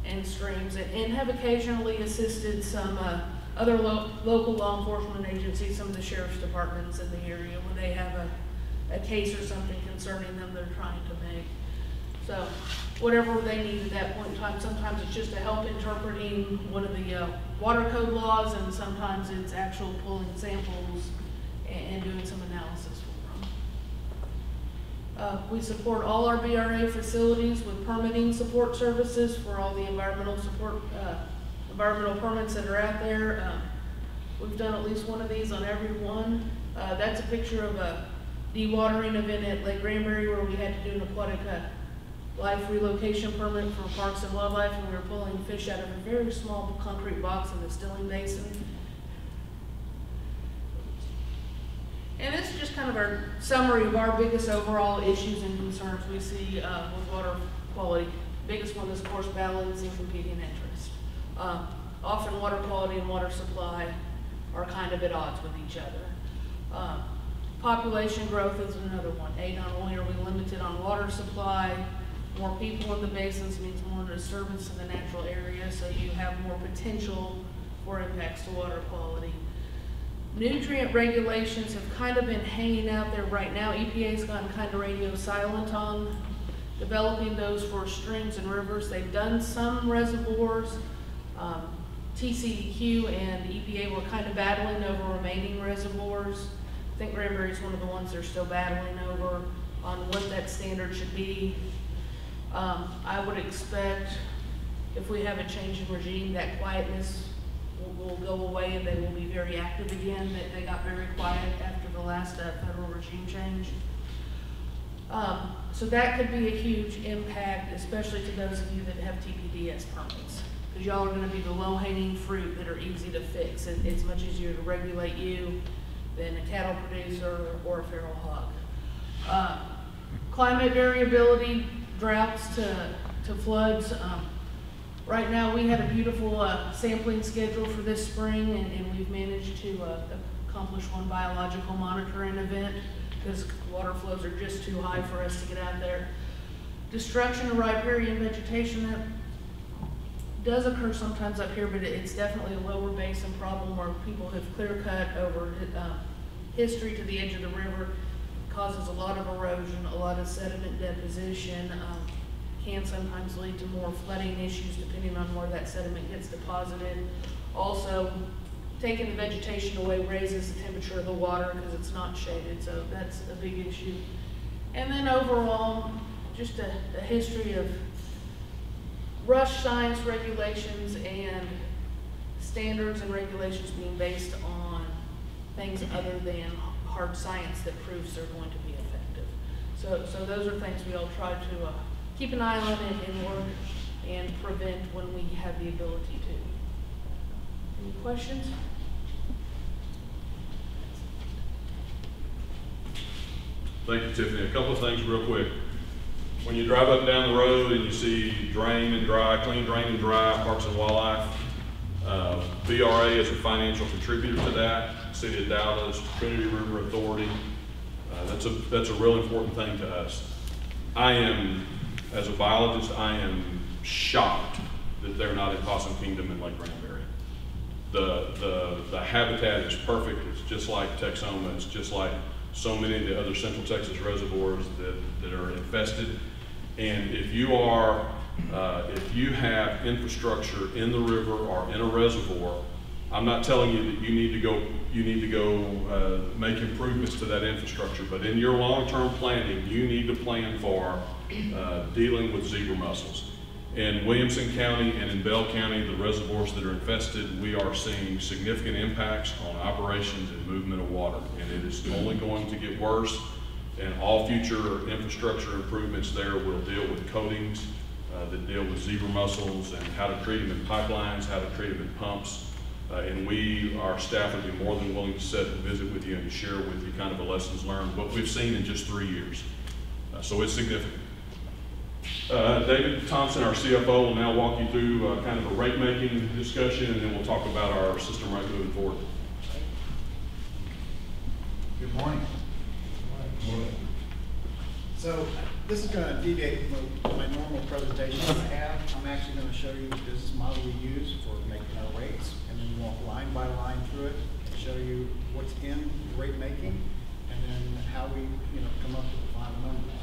and streams, and- and have occasionally assisted some, uh, other lo- local law enforcement agencies, some of the sheriff's departments in the area, when they have a, a case or something concerning them they're trying to make. So, whatever they need at that point in time, sometimes it's just to help interpreting one of the, uh, water code laws, and sometimes it's actual pulling samples and, and doing some analysis for them. Uh, we support all our BRA facilities with permitting support services for all the environmental support, uh, environmental permits that are out there. Um, We've done at least one of these on every one. Uh, that's a picture of a dewatering event at Lake Granbury where we had to do an aquatic, uh, life relocation permit for Parks and Wildlife, and we were pulling fish out of a very small concrete box in the stilling basin. And this is just kind of our summary of our biggest overall issues and concerns we see uh, with water quality. Biggest one is, of course, balancing competing interest. Uh, Often water quality and water supply are kind of at odds with each other. Uh, Population growth is another one. A, not only are we limited on water supply, more people in the basins means more disturbance in the natural area, so you have more potential for impacts to water quality. Nutrient regulations have kind of been hanging out there right now. EPA's gone kind of radio silent on developing those for streams and rivers. They've done some reservoirs. Um, TCEQ and EPA were kind of battling over remaining reservoirs. I think Granbury is one of the ones they're still battling over on what that standard should be. Um, I would expect if we have a change in regime, that quietness will, will go away and they will be very active again. They, they got very quiet after the last uh, federal regime change. Um, so that could be a huge impact, especially to those of you that have TPDES permits. Because y'all are gonna be the low-hanging fruit that are easy to fix. It, it's much easier to regulate you than a cattle producer or a feral hog. Uh, Climate variability, droughts to, to floods. Um, Right now, we had a beautiful uh, sampling schedule for this spring, and, and we've managed to uh, accomplish one biological monitoring event because water flows are just too high for us to get out there. Destruction of riparian vegetation, that does occur sometimes up here, but it's definitely a lower basin problem where people have clear cut over uh, history to the edge of the river, causes a lot of erosion, a lot of sediment deposition, um, can sometimes lead to more flooding issues depending on where that sediment gets deposited. Also, taking the vegetation away raises the temperature of the water because it's not shaded, so that's a big issue. And then overall, just a, a history of rush science regulations and standards and regulations being based on things other than hard science that proves they're going to be effective. So, so those are things we all try to, uh, keep an eye on and, and work and prevent when we have the ability to. Any questions? Thank you, Tiffany. A couple of things real quick. When you drive up and down the road and you see drain and dry, clean drain and dry, Parks and Wildlife, uh, BRA is a financial contributor to that, City of Dallas, Trinity River Authority. Uh, That's a, that's a real important thing to us. I am as a biologist, I am shocked that they're not in Possum Kingdom and Lake Granbury. The, the, the habitat is perfect, it's just like Texoma, it's just like so many of the other central Texas reservoirs that, that are infested. And if you are, uh, if you have infrastructure in the river or in a reservoir, I'm not telling you that you need to go, you need to go, uh, make improvements to that infrastructure, but in your long-term planning, you need to plan for, uh, dealing with zebra mussels. In Williamson County and in Bell County, the reservoirs that are infested, we are seeing significant impacts on operations and movement of water. And it is only going to get worse, and all future infrastructure improvements there will deal with coatings uh, that deal with zebra mussels and how to treat them in pipelines, how to treat them in pumps. Uh, And we, our staff would be more than willing to sit and visit with you and share with you kind of the lessons learned, what we've seen in just three years. Uh, So it's significant. Uh, David Thompson, our CFO, will now walk you through uh, kind of a rate-making discussion, and then we'll talk about our system rate moving forward. Good morning. So this is gonna deviate from my normal presentation I have. I'm actually gonna show you the business model we use for making our rates, and then walk line by line through it, show you what's in rate making, and then how we, you know, come up with the final numbers.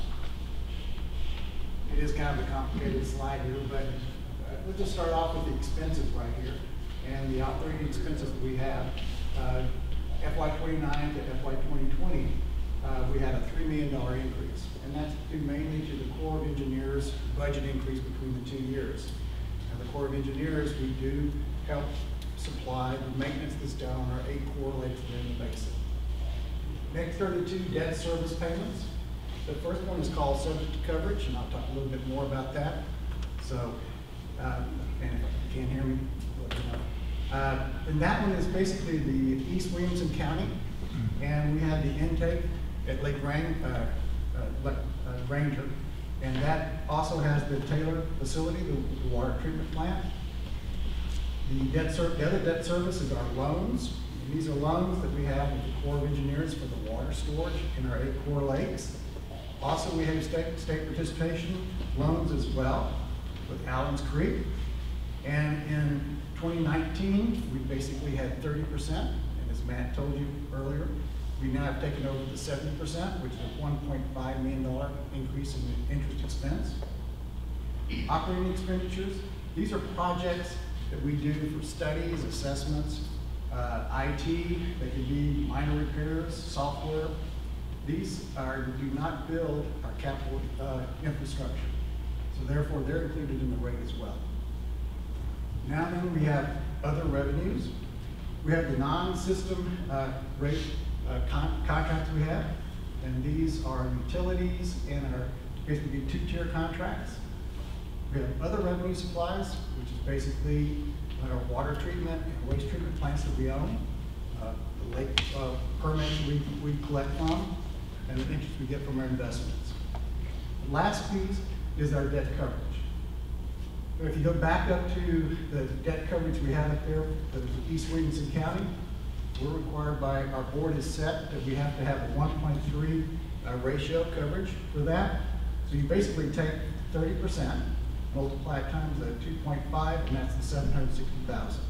It is kind of a complicated slide here, but uh, we'll just start off with the expenses right here. And the operating expenses we have, uh, FY twenty-nine to FY twenty twenty, uh, we had a three million dollar increase. And that's due mainly to the Corps of Engineers budget increase between the two years. And the Corps of Engineers, we do help supply the maintenance that's done on our eight Corps lakes there in the basin. Next 32 debt service payments. The first one is called subject to coverage, and I'll talk a little bit more about that. So, um, and if you can't hear me, let me know. Uh, and that one is basically the East Williamson County, and we have the intake at Lake Rang, uh, uh, uh, Granger. And that also has the Taylor facility, the, the water treatment plant. The debt the other debt services are loans. And these are loans that we have with the Corps of Engineers for the water storage in our eight Corps lakes. Also, we have state, state participation loans as well with Allens Creek. And in twenty nineteen, we basically had thirty percent. And as Matt told you earlier, we now have taken over the seventy percent, which is a one point five million dollar increase in interest expense. Operating expenditures, these are projects that we do for studies, assessments, uh, IT, they can be minor repairs, software. These are, do not build our capital, uh, infrastructure. So therefore, they're included in the rate as well. Now then, we have other revenues. We have the non-system, uh, rate, con- contracts we have. And these are utilities and our, basically two-tier contracts. We have other revenue supplies, which is basically our water treatment and waste treatment plants that we own, uh, the lake uh, permits we, we collect from, and the interest we get from our investments. The last piece is our debt coverage. If you go back up to the debt coverage we have up there, for East Williamson County, we're required by, our board is set that we have to have a one point three uh, ratio coverage for that. So you basically take thirty percent, multiply it times point five, and that's the seven hundred sixty thousand.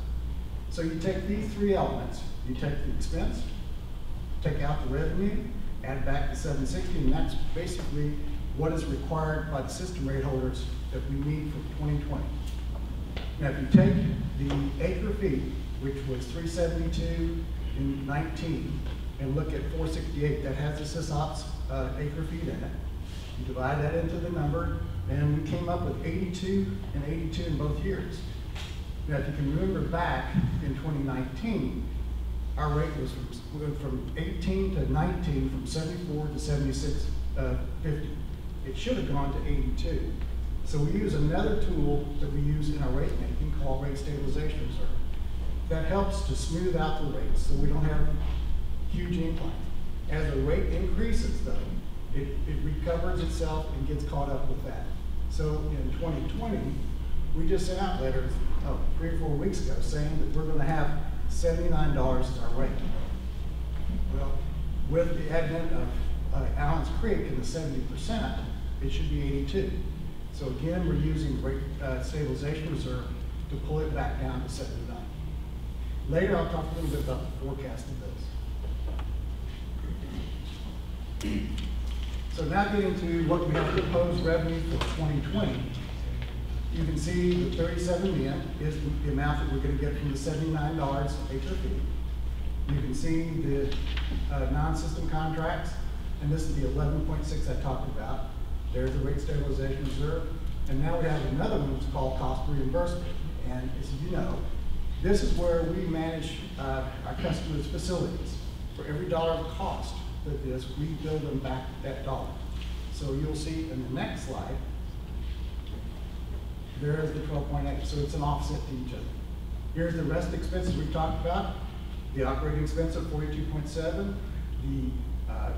So you take these three elements, you take the expense, take out the revenue, add back the seven sixty, and that's basically what is required by the system rate holders that we need for twenty twenty. Now, if you take the acre feet, which was three seventy-two in nineteen, and look at four sixty-eight, that has the sysops, uh, acre feet in it. You divide that into the number, and we came up with eighty-two and eighty-two in both years. Now, if you can remember back in twenty nineteen, our rate was from, from eighteen to nineteen, from seventy-four to seventy-six, uh, fifty. It should have gone to eighty-two. So we use another tool that we use in our rate making called rate stabilization reserve. That helps to smooth out the rates, so we don't have huge inclines. As the rate increases though, it, it recovers itself and gets caught up with that. So in twenty twenty, we just sent out letters, oh, three or four weeks ago, saying that we're gonna have seventy-nine dollars as our rate. Well, with the advent of uh, Allens Creek and the seventy percent, it should be eighty-two. So So again, we're using rate, uh, stabilization reserve to pull it back down to seventy-nine. Later, I'll talk a little bit about the forecast of this. So now getting to what we have proposed revenue for twenty twenty. You can see the thirty-seven million is the amount that we're gonna get from the seventy-nine dollars acre fee. You can see the, uh, non-system contracts, and this is the eleven point six I talked about. There's the rate stabilization reserve, and now we have another one that's called cost reimbursement. And as you know, this is where we manage, uh, our customers' facilities. For every dollar of cost that is, we bill them back that dollar. So you'll see in the next slide, there is the twelve point eight, so it's an offset to each other. Here's the rest expenses we talked about, the operating expense of forty-two point seven, the, uh,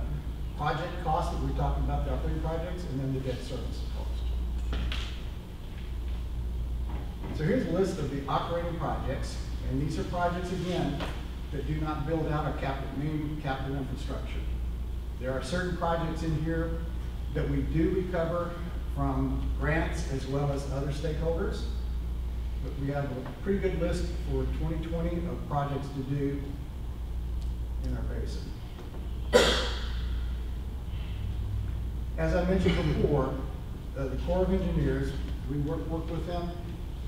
project cost that we talked about, the operating projects, and then the debt service cost. So here's a list of the operating projects, and these are projects, again, that do not build out our capital, main capital infrastructure. There are certain projects in here that we do recover from grants as well as other stakeholders. But we have a pretty good list for twenty twenty of projects to do in our basin. As I mentioned before, uh, the Corps of Engineers, we work, work with them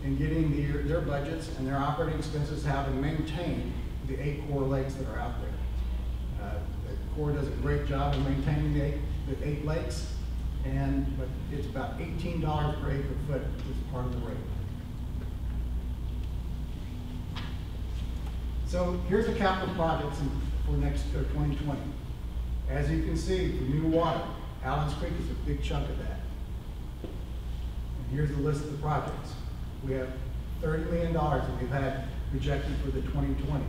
in getting their, their budgets and their operating expenses, how to maintain the eight Corps lakes that are out there. Uh, The Corps does a great job of maintaining the eight, the eight lakes, and, but it's about eighteen dollars per acre foot is part of the rate. So here's the capital projects in- for next, uh, twenty twenty. As you can see, the new water, Allens Creek is a big chunk of that. And here's the list of the projects. We have thirty million dollars that we've had projected for the twenty twenty.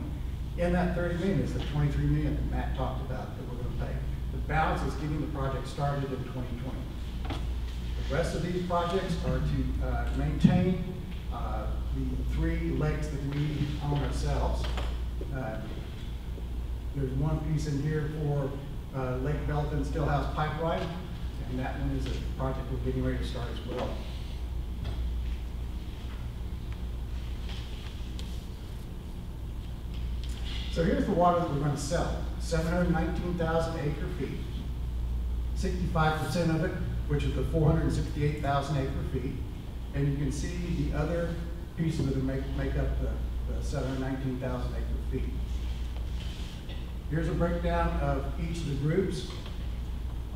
In that thirty million is the twenty-three million that Matt talked about that we're gonna pay. The balance is getting the project started in twenty twenty. The rest of these projects are to, uh, maintain, uh, the three lakes that we own ourselves. Uh, There's one piece in here for, uh, Lake Belton Stillhouse Pipeline, and that one is a project we're getting ready to start as well. So here's the water that we're sell, seven hundred nineteen thousand acre feet. Sixty-five percent of it, which is the four hundred and sixty-eight thousand acre feet. And you can see the other pieces that make, make up the, the seven hundred nineteen thousand acre feet. Here's a breakdown of each of the groups.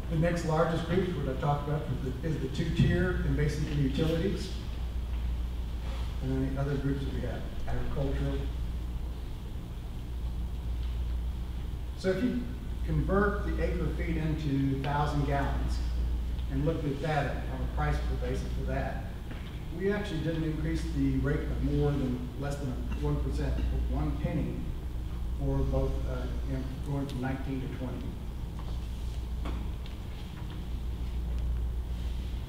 The next largest group, what I talked about, is the, the two-tier and basically utilities. And then the other groups that we have, agricultural, So if you convert the acre feet into thousand gallons and looked at that on a price per basis for that, we actually didn't increase the rate of more than, less than one percent, one penny for both, uh, going from nineteen to twenty.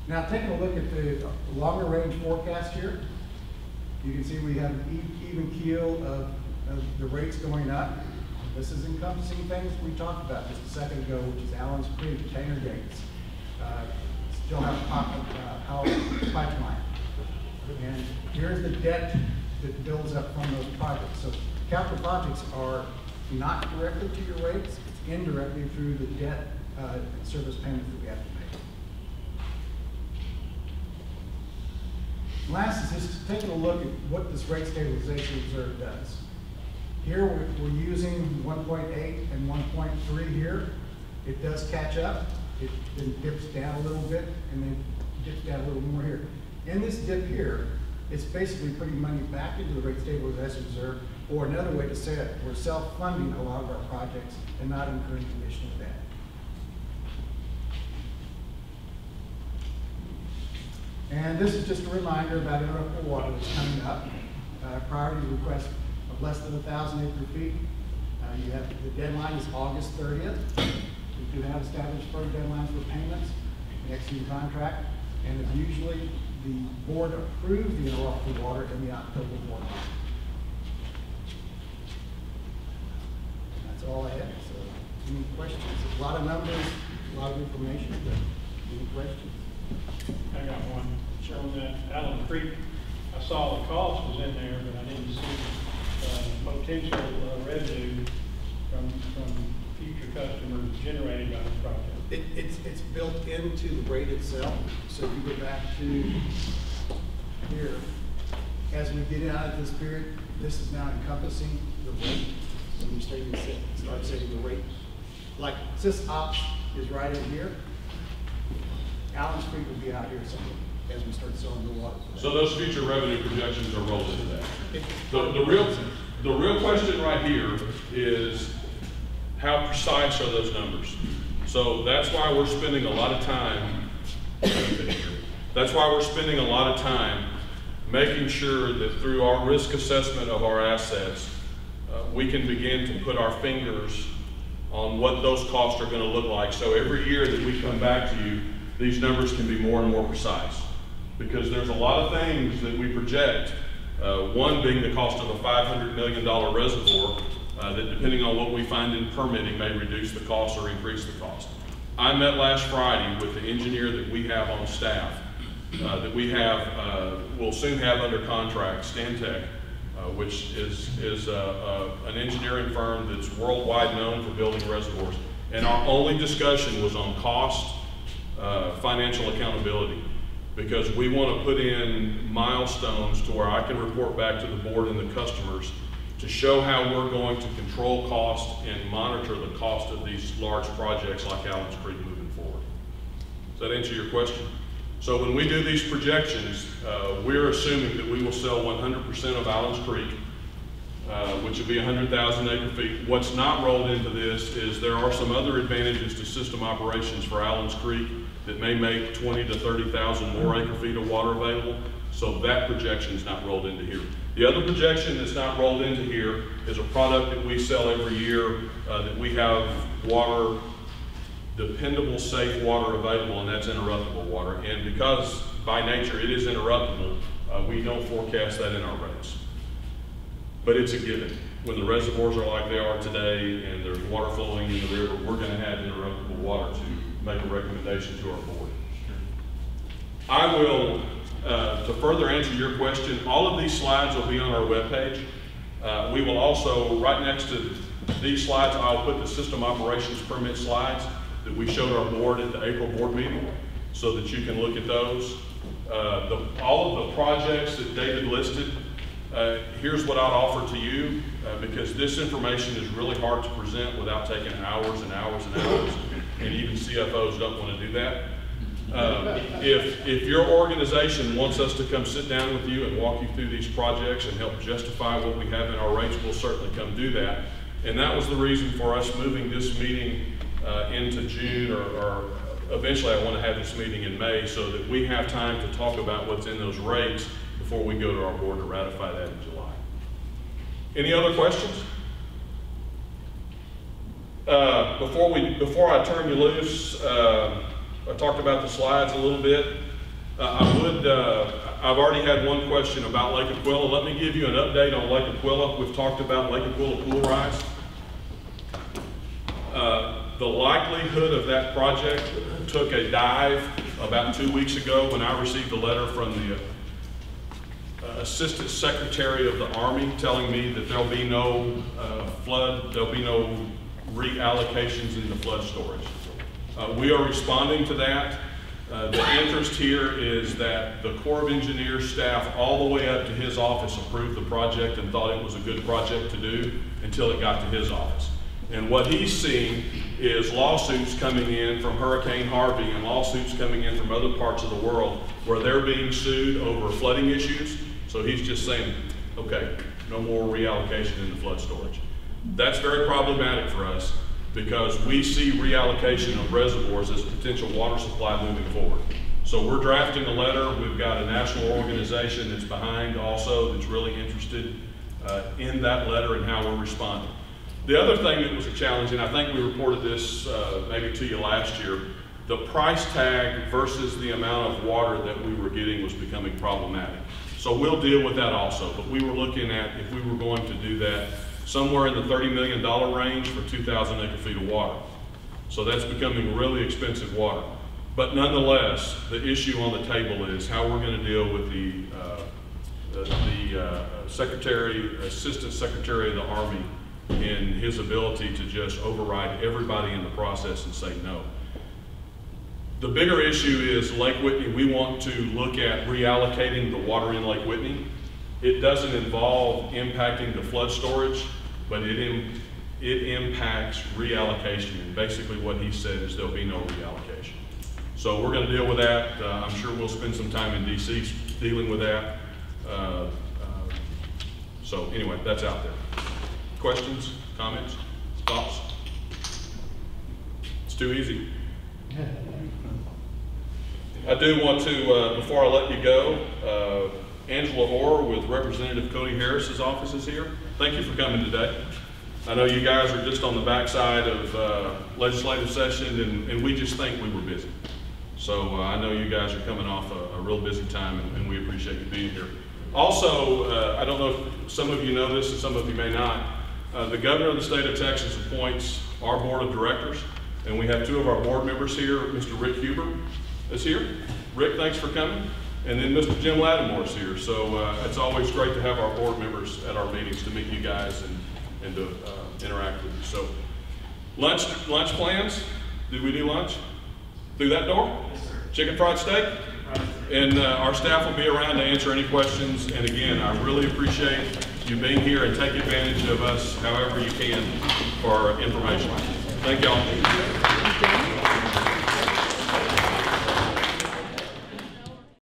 Now, taking a look at the longer range forecast here, you can see we have an even keel of, of the rates going up. This is encompassing things we talked about just a second ago, which is Allens Creek, Tanger Gates, uh, still have pop, uh, power pipeline. And here's the debt that builds up from those projects. So capital projects are not directly to your rates, it's indirectly through the debt, uh, and service payments that we have to make. Last is just taking a look at what this rate stabilization reserve does. Here, we're, using one point eight and one point three here. It does catch up, it then dips down a little bit, and then dips down a little more here. In this dip here, it's basically putting money back into the rate stabilization reserve, or another way to say it, we're self-funding a lot of our projects and not incurring additional debt. And this is just a reminder about interruptible water that's coming up. Uh, priority request less than a thousand acre feet. Uh, you have, the deadline is August thirtieth. We do have established firm deadlines for payments, the executing contract, and it's usually the board approves the interruptible water in the October board. That's all I have, so, any questions? A lot of numbers, a lot of information, but any questions? I got one. on that Allen Creek, I saw the cost was in there, but I didn't see, uh, potential uh, revenue from, from future customers generated by this project. It, it's, it's built into the rate itself, so if you go back to here, as we get out of this period, this is now encompassing the rate. So you start setting the rate. Like, this ops is right in here. Allens Creek will be out here somewhere as we start selling the water. So those future revenue projections are rolled into that. The, the real, the real question right here is, how precise are those numbers? So that's why we're spending a lot of time, that's why we're spending a lot of time making sure that through our risk assessment of our assets, uh, we can begin to put our fingers on what those costs are gonna look like. So every year that we come back to you, these numbers can be more and more precise. Because there's a lot of things that we project, uh, one being the cost of a five hundred million dollar reservoir, uh, that depending on what we find in permitting may reduce the cost or increase the cost. I met last Friday with the engineer that we have on staff, uh, that we have, uh, will soon have under contract, Stantec, uh, which is, is uh, an engineering firm that's worldwide known for building reservoirs. And our only discussion was on cost, financial accountability, because we want to put in milestones to where I can report back to the board and the customers to show how we're going to control cost and monitor the cost of these large projects like Allens Creek moving forward. Does that answer your question? So when we do these projections, uh, we're assuming that we will sell one hundred percent of Allens Creek, uh, which would be hundred thousand acre feet. What's not rolled into this is there are some other advantages to system operations for Allens Creek that may make twenty to thirty thousand more acre feet of water available. So that projection is not rolled into here. The other projection that's not rolled into here is a product that we sell every year, uh, that we have water dependable, safe water available, and that's interruptible water. And because by nature it is interruptible, uh, we don't forecast that in our rates. But it's a given. When the reservoirs are like they are today and there's water flowing in the river, we're gonna have interruptible water to make a recommendation to our board. I will, uh, to further answer your question, all of these slides will be on our webpage. Uh, we will also, right next to these slides, I'll put the system operations permit slides that we showed our board at the April board meeting, so that you can look at those. Uh, the, all of the projects that David listed, uh, here's what I'd offer to you, uh, because this information is really hard to present without taking hours and hours and hours, and even CFOs don't want to do that. Um, If, if your organization wants us to come sit down with you and walk you through these projects and help justify what we have in our rates, we'll certainly come do that. And that was the reason for us moving this meeting uh, into June, or, or eventually I want to have this meeting in May, so that we have time to talk about what's in those rates before we go to our board to ratify that in July. Any other questions? Uh, Before we, before I turn you loose, uh, I talked about the slides a little bit. Uh, I would, uh, I've already had one question about Lake Aquilla. Let me give you an update on Lake Aquilla. We've talked about Lake Aquilla pool rise. Uh, The likelihood of that project took a dive about two weeks ago when I received a letter from the Assistant Secretary of the Army telling me that there'll be no flood, there'll be no reallocations in the flood storage. Uh, We are responding to that. Uh, The interest here is that the Corps of Engineers staff, all the way up to his office, approved the project and thought it was a good project to do until it got to his office. And what he's seeing is lawsuits coming in from Hurricane Harvey and lawsuits coming in from other parts of the world where they're being sued over flooding issues. So he's just saying, okay, no more reallocation in the flood storage. That's very problematic for us because we see reallocation of reservoirs as a potential water supply moving forward. So we're drafting a letter. We've got a national organization that's behind also that's really interested uh, in that letter and how we're responding. The other thing that was a challenge, and I think we reported this uh, maybe to you last year, the price tag versus the amount of water that we were getting was becoming problematic. So we'll deal with that also, but we were looking at, if we were going to do that, somewhere in the $30 million range for 2,000 acre feet of water. So that's becoming really expensive water. But nonetheless, the issue on the table is how we're gonna deal with the, uh, the, the uh, Secretary, Assistant Secretary of the Army and his ability to just override everybody in the process and say no. The bigger issue is Lake Whitney, we want to look at reallocating the water in Lake Whitney. It doesn't involve impacting the flood storage, but it, im- it impacts reallocation. And basically what he said is there'll be no reallocation. So we're gonna deal with that. Uh, I'm sure we'll spend some time in DC dealing with that. Uh, uh, So anyway, that's out there. Questions, comments, thoughts? It's too easy. I do want to, uh, before I let you go, uh, Angela Orr with Representative Cody Harris's office is here. Thank you for coming today. I know you guys are just on the backside of uh, legislative session, and, and we just think we were busy. So uh, I know you guys are coming off a, a real busy time, and, and we appreciate you being here. Also, uh, I don't know if some of you know this, and some of you may not. Uh, the governor of the state of Texas appoints our board of directors, and we have two of our board members here. Mr. Rick Huber is here. Rick, thanks for coming. And then Mr. Jim Lattimore is here. So uh, it's always great to have our board members at our meetings to meet you guys and, and to uh, interact with you. So lunch, lunch plans? Did we do lunch? Through that door? Chicken fried steak? And uh, our staff will be around to answer any questions. And again, I really appreciate you being here and take advantage of us however you can for information. Thank y'all.